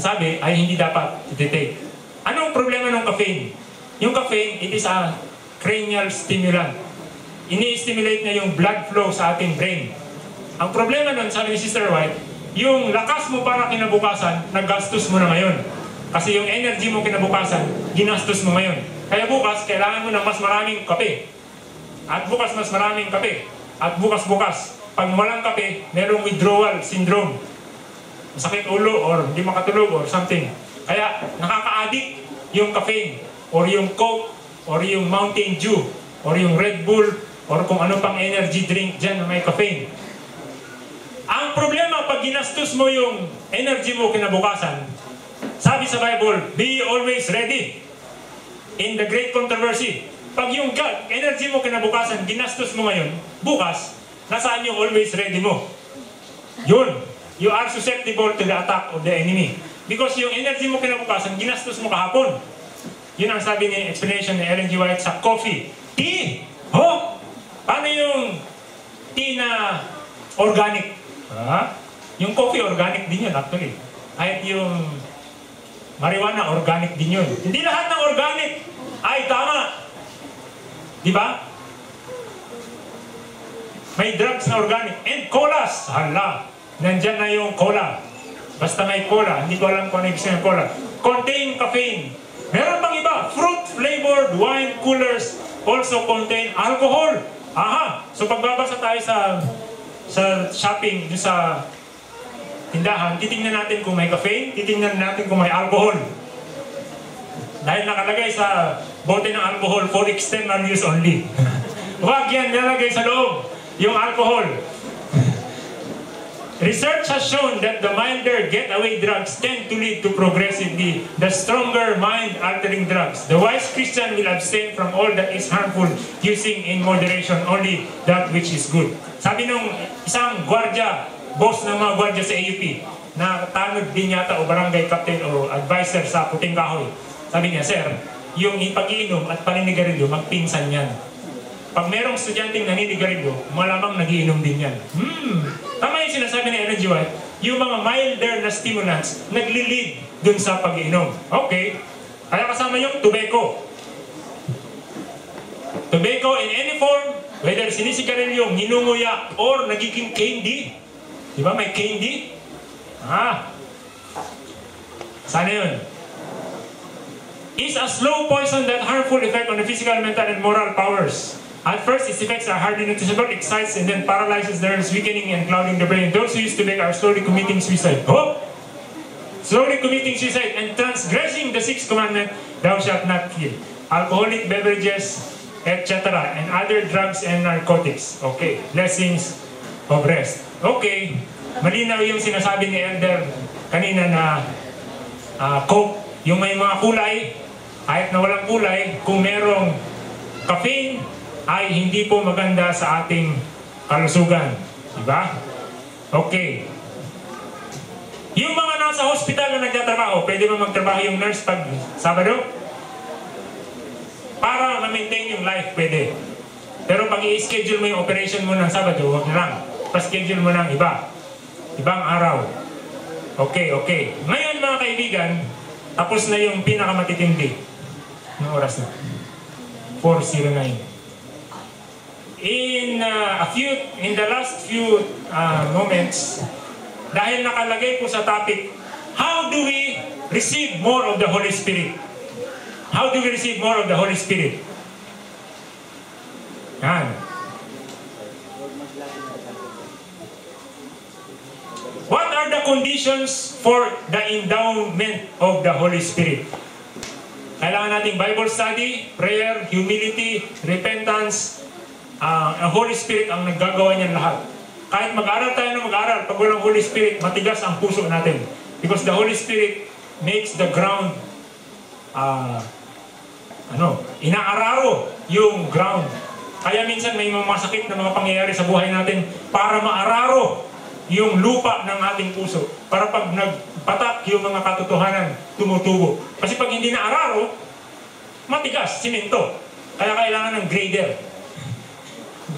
sabi ay hindi dapat iti-take. Anong problema ng caffeine? Yung caffeine, it is a cranial stimulant. Ini-stimulate niya yung blood flow sa ating brain. Ang problema nun, sabi ni Sister White, yung lakas mo para kinabukasan, nagastos mo na ngayon. Kasi yung energy mo kinabukasan, ginastos mo ngayon. Kaya bukas, kailangan mo ng mas maraming kape. At bukas, mas maraming kape. At bukas-bukas, pag walang kape, merong withdrawal syndrome. Masakit ulo or hindi makatulog or something. Kaya nakaka-addict yung caffeine or yung Coke or yung Mountain Dew or yung Red Bull or kung ano pang energy drink dyan na may caffeine. Ang problema pag ginastos mo yung energy mo kinabukasan, sabi sa Bible, be always ready in the great controversy. Pag yung energy mo kinabukasan, ginastos mo ngayon, bukas, nasaan yung always ready mo? Yun. You are susceptible to the attack of the enemy. Because yung energy mo kinabukasan, ginastos mo kahapon. Yun ang sabi ni explanation ni Ellen G. White sa coffee. Tea! Oh! Paano yung tea na organic? Ha? Yung coffee organic din yun actually. Kahit yung marijuana organic din yun. Hindi lahat ng organic ay tama. Di ba? May drugs na organic. And colas. Hala. Nandyan na yung cola. Basta may cola. Hindi ko alam kung ano ibig cola. Contain caffeine. Meron pang iba. Fruit-flavored wine coolers also contain alcohol. Aha. So pagbabasa tayo sa sa shopping, sa tindahan, titingnan natin kung may caffeine, titingnan natin kung may alcohol. Dahil nakalagay sa bote ng alcohol for external use only. Huwag yan nilagay sa loob, yung alcohol. Research has shown that the milder getaway drugs tend to lead to progressively the stronger mind-altering drugs. The wise Christian will abstain from all that is harmful, using in moderation only that which is good. Sabi nung isang gwardya, boss ng mga gwardya sa AUP, na tanod din yata o barangay captain o advisor sa puting kahoy. Sabi niya, Sir, yung pag-iinom at paninigarilyo, magpinsan yan. Pag merong estudyanteng naninigarilyo, malamang nagiinom din yan. Hmm. Tama yung sinasabi ni G. White, yung mga milder na stimulants, nagli-lead dun sa pag-iinom. Okay. Kaya kasama yung tobacco. Tobacco in any form, whether sinisigarilyo, ninunguya, or nagiging candy. Di ba may candy? Ah. Sana yun. Is a slow poison that harmful effect on the physical, mental, and moral powers. At first, its effects are hardly noticeable, excites and then paralyzes nerves, weakening and clouding the brain. Those who use make are slowly committing suicide. Oh! Slowly committing suicide and transgressing the sixth commandment, thou shalt not kill. Alcoholic beverages, etc. and other drugs and narcotics. Okay, blessings of rest. Okay, malinaw yung sinasabi ni Elder kanina na uh, coke, yung may mga kulay, kahit na walang kulay, kung merong caffeine, ay hindi po maganda sa ating kalusugan. Diba? Okay. Yung mga nasa hospital na nagtatrabaho, pwede ba magtrabaho yung nurse pag Sabado? Para ma-maintain yung life, pwede. Pero pag i-schedule mo yung operation mo ng Sabado, huwag na lang. Pa-schedule mo ng iba. Ibang araw. Okay, okay. Ngayon mga kaibigan, tapos na yung pinakamatitindi. Anong oras na? 4.09 in uh, a few in the last few uh, moments dahil nakalagay po sa topic how do we receive more of the Holy Spirit how do we receive more of the Holy Spirit yan what are the conditions for the endowment of the Holy Spirit kailangan nating Bible study, prayer, humility, repentance, uh, ang Holy Spirit ang naggagawa niyan lahat. Kahit mag-aral tayo ng mag-aral, pag walang Holy Spirit, matigas ang puso natin. Because the Holy Spirit makes the ground uh, ano, inaararo yung ground. Kaya minsan may mga masakit na mga pangyayari sa buhay natin para maararo yung lupa ng ating puso. Para pag nagpatak yung mga katotohanan, tumutubo. Kasi pag hindi naararo, matigas, simento. Kaya kailangan ng grader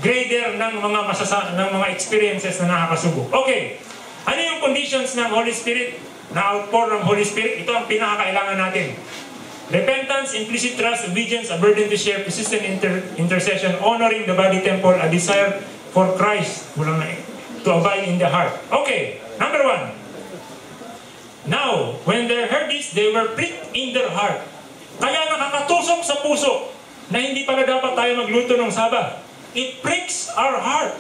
grader ng mga masasa ng mga experiences na nakakasubo. Okay. Ano yung conditions ng Holy Spirit? Na outpour ng Holy Spirit? Ito ang pinakakailangan natin. Repentance, implicit trust, obedience, a burden to share, persistent inter intercession, honoring the body temple, a desire for Christ, walang na, to abide in the heart. Okay, number one. Now, when they heard this, they were pricked in their heart. Kaya nakakatusok sa puso na hindi pala dapat tayo magluto ng Sabbath. It pricks our heart.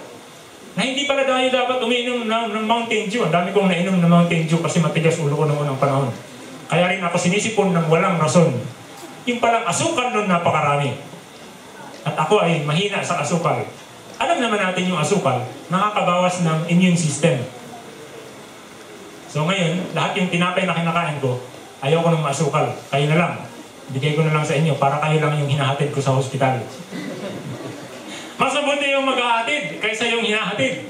Na hindi pala tayo dapat uminom ng, ng Mountain Dew. Ang dami kong nainom ng Mountain Dew kasi matigas ulo ko noong unang panahon. Kaya rin ako sinisipon ng walang rason. Yung palang asukal nun napakarami. At ako ay mahina sa asukal. Alam naman natin yung asukal, nakakabawas ng immune system. So ngayon, lahat yung tinapay na kinakain ko, ayaw ko ng masukal. Kayo na lang. Bigay ko na lang sa inyo para kayo lang yung hinahatid ko sa hospital. Mas mabuti yung maghahatid kaysa yung hinahatid.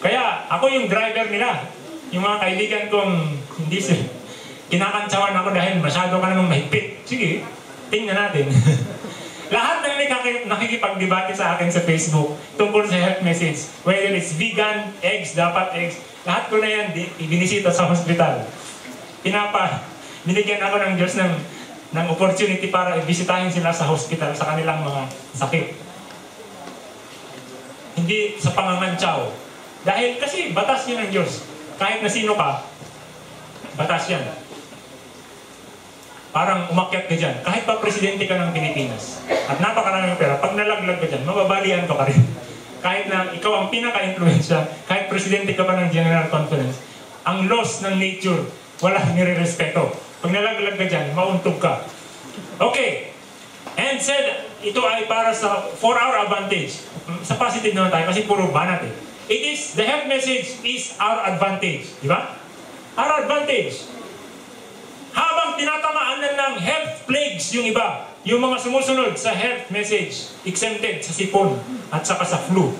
Kaya ako yung driver nila. Yung mga kaibigan kong hindi sila. Kinakantsawan ako dahil masyado ka namang mahigpit. Sige, tingnan natin. Lahat ng nakikipagdebate sa akin sa Facebook tungkol sa health message, whether it's vegan, eggs, dapat eggs, lahat ko na yan ibinisita sa hospital. Pinapa, binigyan ako ng Diyos ng, ng opportunity para ibisitahin sila sa hospital sa kanilang mga sakit hindi sa pangangantsaw. Dahil kasi batas yun ng Diyos. Kahit na sino ka, batas yan. Parang umakyat ka dyan. Kahit pa presidente ka ng Pilipinas at napakaraming pera, pag nalaglag ka dyan, mababalian ka pa rin. kahit na ikaw ang pinaka-influensya, kahit presidente ka pa ng General Conference, ang laws ng nature, wala nire-respeto. Pag nalaglag ka dyan, mauntog ka. Okay. And said, ito ay para sa for our advantage. Sa positive naman tayo kasi puro banat eh. It is, the health message is our advantage. Di ba? Our advantage. Habang tinatamaan na ng health plagues yung iba, yung mga sumusunod sa health message, exempted sa sipon at saka sa flu.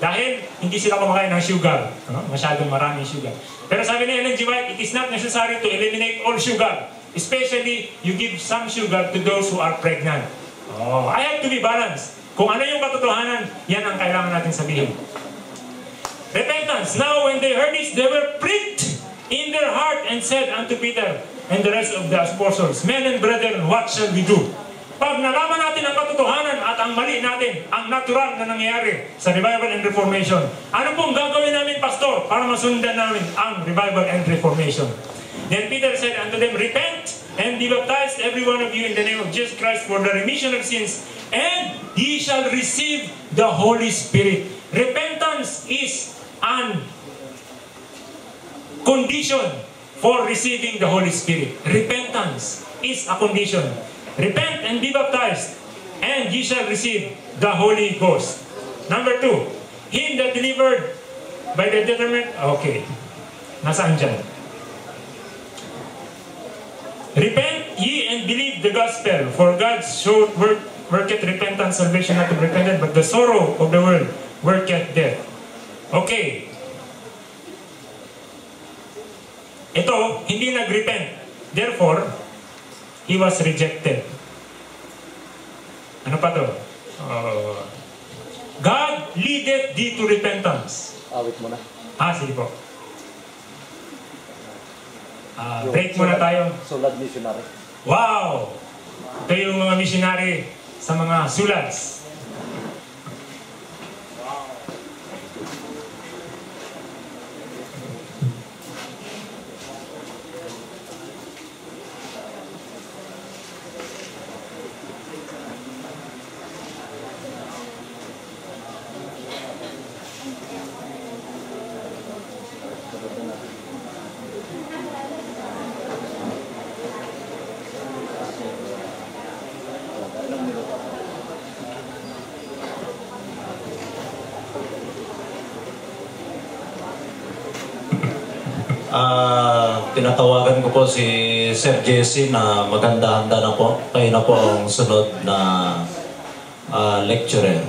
Dahil hindi sila kumakain ng sugar. No? Masyadong maraming sugar. Pero sabi ni Ellen G. White, it is not necessary to eliminate all sugar. Especially, you give some sugar to those who are pregnant. Oh, I have to be balanced. Kung ano yung katotohanan, yan ang kailangan natin sabihin. Repentance. Now when they heard this, they were pricked in their heart and said unto Peter, and the rest of the apostles, Men and brethren, what shall we do? Pag nalaman natin ang katotohanan at ang mali natin, ang natural na nangyayari sa Revival and Reformation, ano pong gagawin namin, Pastor, para masundan namin ang Revival and Reformation? Then Peter said unto them, Repent and be baptized every one of you in the name of Jesus Christ for the remission of sins, and ye shall receive the Holy Spirit. Repentance is an condition for receiving the Holy Spirit. Repentance is a condition. Repent and be baptized, and ye shall receive the Holy Ghost. Number two, him that delivered by the determined... Ah, okay, nasaan dyan? Repent ye and believe the gospel, for God showed work, worketh repentance, salvation not to but the sorrow of the world worketh death. Okay. Ito, hindi nag-repent. Therefore, he was rejected. Ano pa to? Uh, God leadeth thee to repentance. Awit mo na. Ah, sige po. Ah, break muna tayo. Sulad missionary. Wow! Ito yung mga missionary sa mga sulats. Pinatawagan ko po si Sir Jesse na maganda-handa na po. Kayo na po ang sunod na ah, lecturer.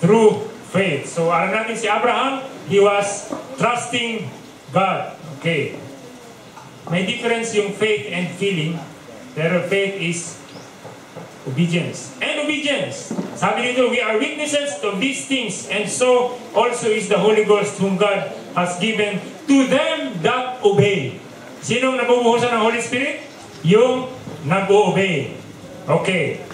Through faith. So alam natin si Abraham, he was trusting God. Okay. May difference yung faith and feeling. Pero faith is obedience. And obedience. Sabi dito, we are witnesses of these things, and so also is the Holy Ghost whom God has given to them that obey. Sinong nabubuhusan ng Holy Spirit? Yung nag-obey. Okay.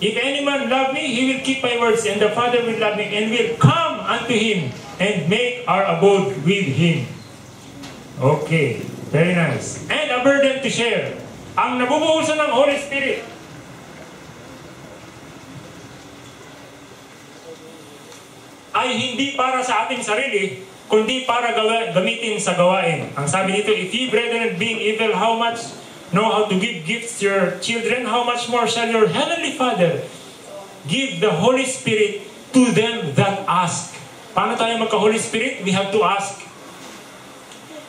If any man love me, he will keep my words, and the Father will love me, and will come unto him, and make our abode with him. Okay, very nice. And a burden to share. Ang nabubuhusan ng Holy Spirit. ay hindi para sa ating sarili, kundi para gawa, gamitin sa gawain. Ang sabi dito, if ye brethren being evil, how much know how to give gifts to your children, how much more shall your heavenly Father give the Holy Spirit to them that ask. Paano tayo magka-Holy Spirit? We have to ask.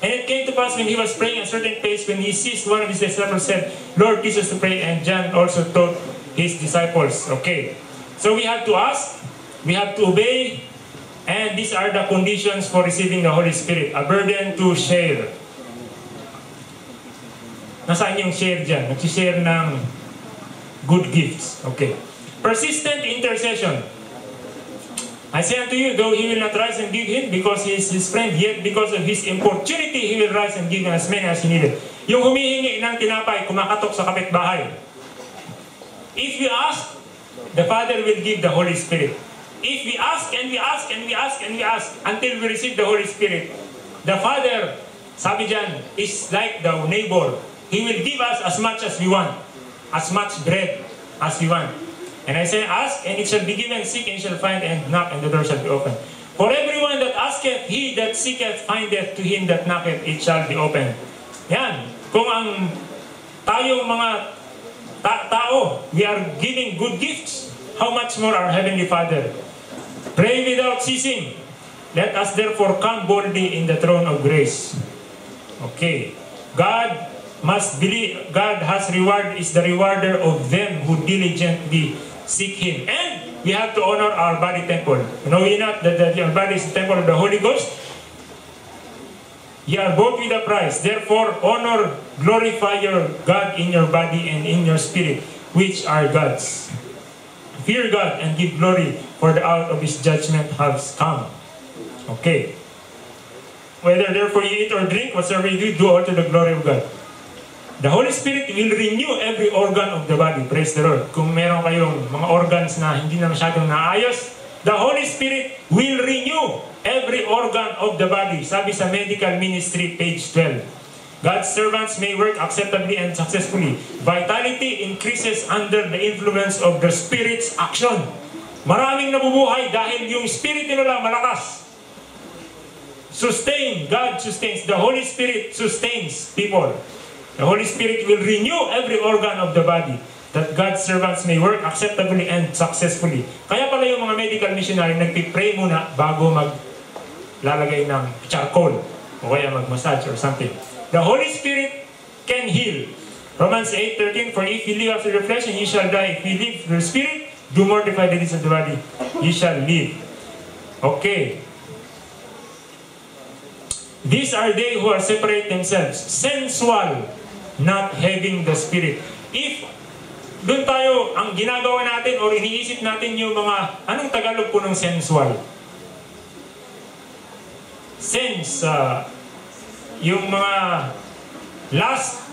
And it came to pass when he was praying a certain place, when he ceased, one of his disciples said, Lord, teach us to pray. And John also taught his disciples. Okay. So we have to ask, we have to obey, and these are the conditions for receiving the Holy Spirit. A burden to share. Nasaan yung share dyan? Nagsishare ng good gifts. Okay. Persistent intercession. I say unto you, though he will not rise and give him because he is his friend, yet because of his importunity, he will rise and give him as many as he needed. Yung humihingi ng tinapay, kumakatok sa kapitbahay. If we ask, the Father will give the Holy Spirit. If we ask and we ask and we ask and we ask until we receive the Holy Spirit, the Father, sabi dyan, is like the neighbor. He will give us as much as we want, as much bread as we want. And I say, ask, and it shall be given, seek, and shall find, and knock, and the door shall be opened. For everyone that asketh, he that seeketh, findeth, to him that knocketh, it shall be opened. Yan. Kung ang tayong mga ta- tao, we are giving good gifts, how much more our Heavenly Father? Pray without ceasing. Let us therefore come boldly in the throne of grace. Okay. God must believe, God has reward, is the rewarder of them who diligently seek Him. And we have to honor our body temple. You Know ye not that, that your body is the temple of the Holy Ghost? Ye are bought with a price. Therefore, honor, glorify your God in your body and in your spirit, which are God's. Fear God and give glory, for the hour of His judgment has come. Okay. Whether therefore you eat or drink, whatsoever you do, do all to the glory of God. The Holy Spirit will renew every organ of the body. Praise the Lord. Kung meron kayong mga organs na hindi na masyadong naayos, the Holy Spirit will renew every organ of the body. Sabi sa medical ministry, page 12. God's servants may work acceptably and successfully. Vitality increases under the influence of the Spirit's action. Maraming nabubuhay dahil yung Spirit nila malakas. sustain. God sustains. The Holy Spirit sustains people. The Holy Spirit will renew every organ of the body that God's servants may work acceptably and successfully. Kaya pala yung mga medical missionary nagpipray muna bago maglalagay ng charcoal o kaya mag-massage or something. The Holy Spirit can heal. Romans 8.13 For if you live after the flesh and you shall die. If you live the Spirit, do mortify the deeds of the body. You shall live. Okay. These are they who are separate themselves, sensual, not having the Spirit. If doon tayo, ang ginagawa natin or iniisip natin yung mga, anong Tagalog po ng sensual? Sense, uh, yung mga lust,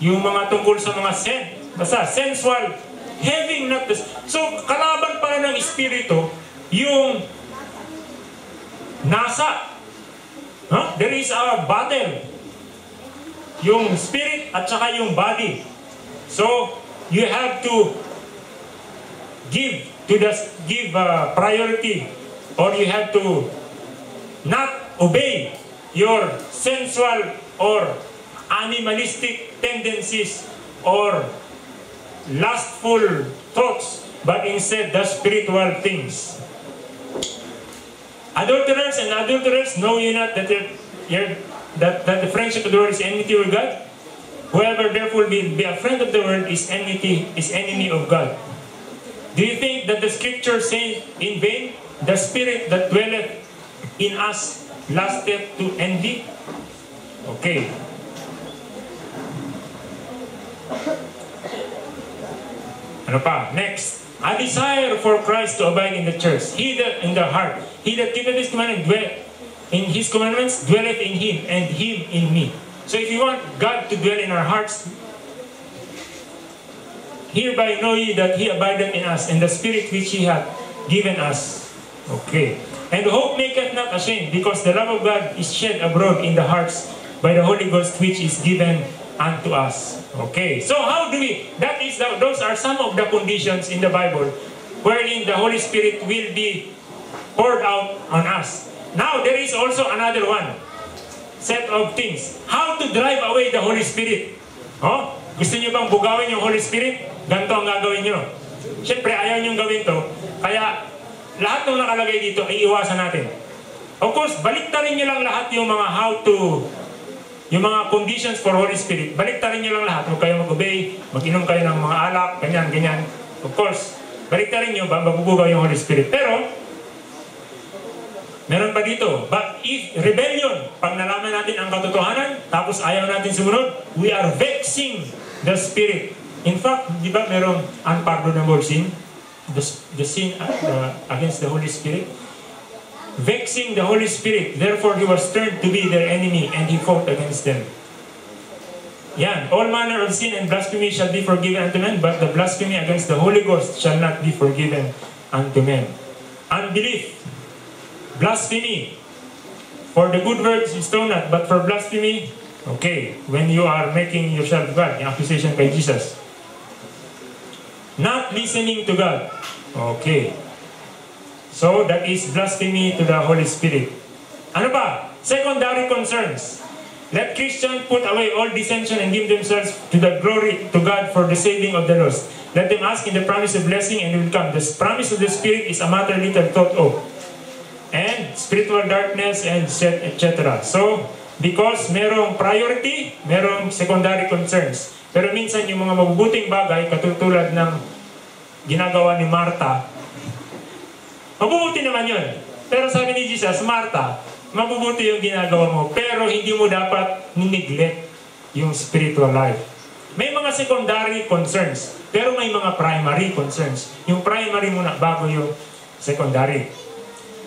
yung mga tungkol sa mga sen, basta sensual, having not the, so kalaban pala ng espiritu, yung nasa, huh? there is a battle, yung spirit at saka yung body. So, you have to give to the give uh, priority or you have to not obey your sensual or animalistic tendencies or lustful thoughts but instead the spiritual things adulterers and adulterers know you not that, you're, that, that the friendship of the world is enmity with God Whoever therefore will be a friend of the world is enmity, is enemy of God. Do you think that the scripture says in vain, the spirit that dwelleth in us lasteth to envy? Okay. Ano pa? Next. A desire for Christ to abide in the church. He that in the heart. He that keepeth his commandments dwell in his commandments dwelleth in him, and him in me. So if you want God to dwell in our hearts, hereby know ye that He abideth in us, and the Spirit which He hath given us. Okay. And hope maketh not ashamed, because the love of God is shed abroad in the hearts by the Holy Ghost which is given unto us. Okay. So how do we, that is, the, those are some of the conditions in the Bible wherein the Holy Spirit will be poured out on us. Now, there is also another one set of things. How to drive away the Holy Spirit. Oh, gusto niyo bang bugawin yung Holy Spirit? Ganito ang gagawin niyo. Siyempre, ayaw niyong gawin to. Kaya, lahat ng nakalagay dito ay iwasan natin. Of course, baliktarin niyo lang lahat yung mga how to, yung mga conditions for Holy Spirit. Baliktarin niyo lang lahat. Huwag kayo mag-obey, mag-inom kayo ng mga alak, ganyan, ganyan. Of course, baliktarin niyo ba, mabubugaw yung Holy Spirit. Pero, Meron pa dito. But if rebellion, pag nalaman natin ang katotohanan, tapos ayaw natin sumunod, we are vexing the Spirit. In fact, di ba merong unpardonable sin? The, the sin uh, against the Holy Spirit? Vexing the Holy Spirit. Therefore, he was turned to be their enemy and he fought against them. Yan. All manner of sin and blasphemy shall be forgiven unto men, but the blasphemy against the Holy Ghost shall not be forgiven unto men. Unbelief blasphemy. For the good words you stone not, but for blasphemy, okay, when you are making yourself God, yung accusation kay Jesus. Not listening to God. Okay. So, that is blasphemy to the Holy Spirit. Ano ba? Secondary concerns. Let Christians put away all dissension and give themselves to the glory to God for the saving of the lost. Let them ask in the promise of blessing and it will come. The promise of the Spirit is a matter little thought of and spiritual darkness and etc. So, because merong priority, merong secondary concerns. Pero minsan yung mga mabubuting bagay, katutulad ng ginagawa ni Martha, mabubuti naman yun. Pero sabi ni Jesus, Martha, mabubuti yung ginagawa mo, pero hindi mo dapat nineglect yung spiritual life. May mga secondary concerns, pero may mga primary concerns. Yung primary muna bago yung secondary.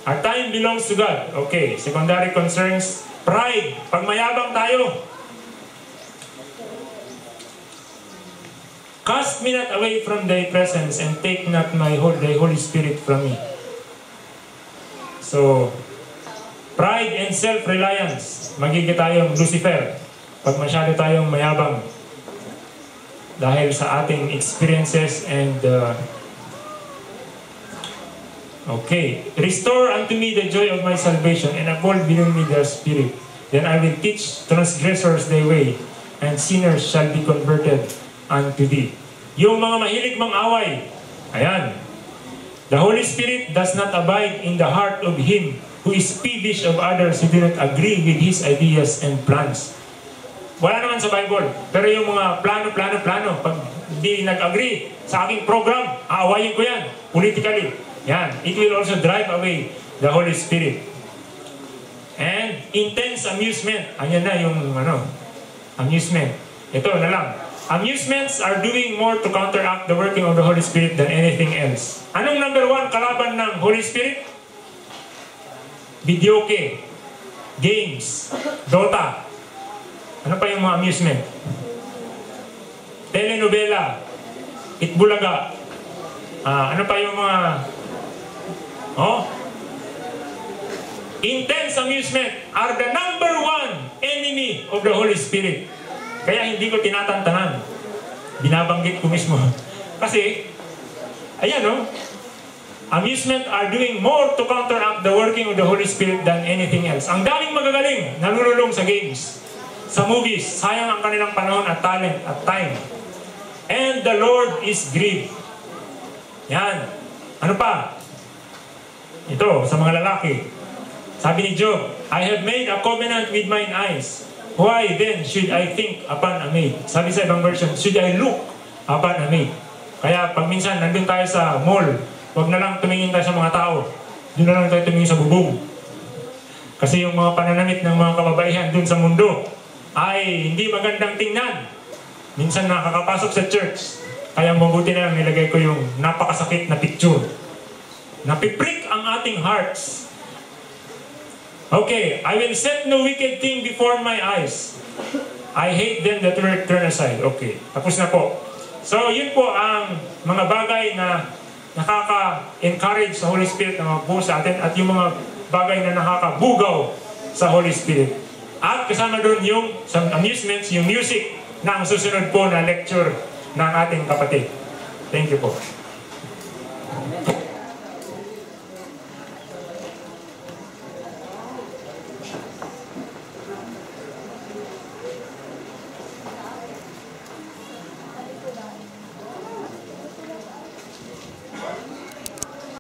Our time belongs to God. Okay, secondary concerns. Pride. Pag mayabang tayo. Cast me not away from thy presence and take not my thy Holy Spirit from me. So, pride and self-reliance. Magiging tayong Lucifer. Pag masyado tayong mayabang. Dahil sa ating experiences and uh, Okay. Restore unto me the joy of my salvation and uphold within me the spirit. Then I will teach transgressors thy way, and sinners shall be converted unto thee. Yung mga mahilig mang away, ayan. The Holy Spirit does not abide in the heart of him who is peevish of others who do not agree with his ideas and plans. Wala naman sa Bible. Pero yung mga plano, plano, plano, pag di nag-agree sa aking program, aawayin ko yan, politically. Yan. It will also drive away the Holy Spirit. And intense amusement. Ayan na yung ano, amusement. Ito na lang. Amusements are doing more to counteract the working of the Holy Spirit than anything else. Anong number one kalaban ng Holy Spirit? Videoke, games, Dota. Ano pa yung mga amusement? Telenovela, Itbulaga. Ah, ano pa yung mga... Oh? Intense amusement are the number one enemy of the Holy Spirit. Kaya hindi ko tinatantanan. Binabanggit ko mismo. Kasi, ayan no, amusement are doing more to counteract the working of the Holy Spirit than anything else. Ang daming magagaling, nalululong sa games, sa movies, sayang ang kanilang panahon at talent at time. And the Lord is grieved. Yan. Ano pa? Ito, sa mga lalaki. Sabi ni Job, I have made a covenant with mine eyes. Why then should I think upon a maid? Sabi sa ibang version, should I look upon a maid? Kaya pag minsan nandun tayo sa mall, wag na lang tumingin tayo sa mga tao. Doon na lang tayo tumingin sa bubong. Kasi yung mga pananamit ng mga kababaihan dun sa mundo ay hindi magandang tingnan. Minsan nakakapasok sa church. Kaya mabuti na lang nilagay ko yung napakasakit na picture. Napiprick ang ating hearts. Okay, I will set no wicked thing before my eyes. I hate them that will turn aside. Okay, tapos na po. So, yun po ang mga bagay na nakaka-encourage sa Holy Spirit na magbuo sa atin at yung mga bagay na nakakabugaw sa Holy Spirit. At kasama doon yung some amusements, yung music na ang susunod po na lecture ng ating kapatid. Thank you po.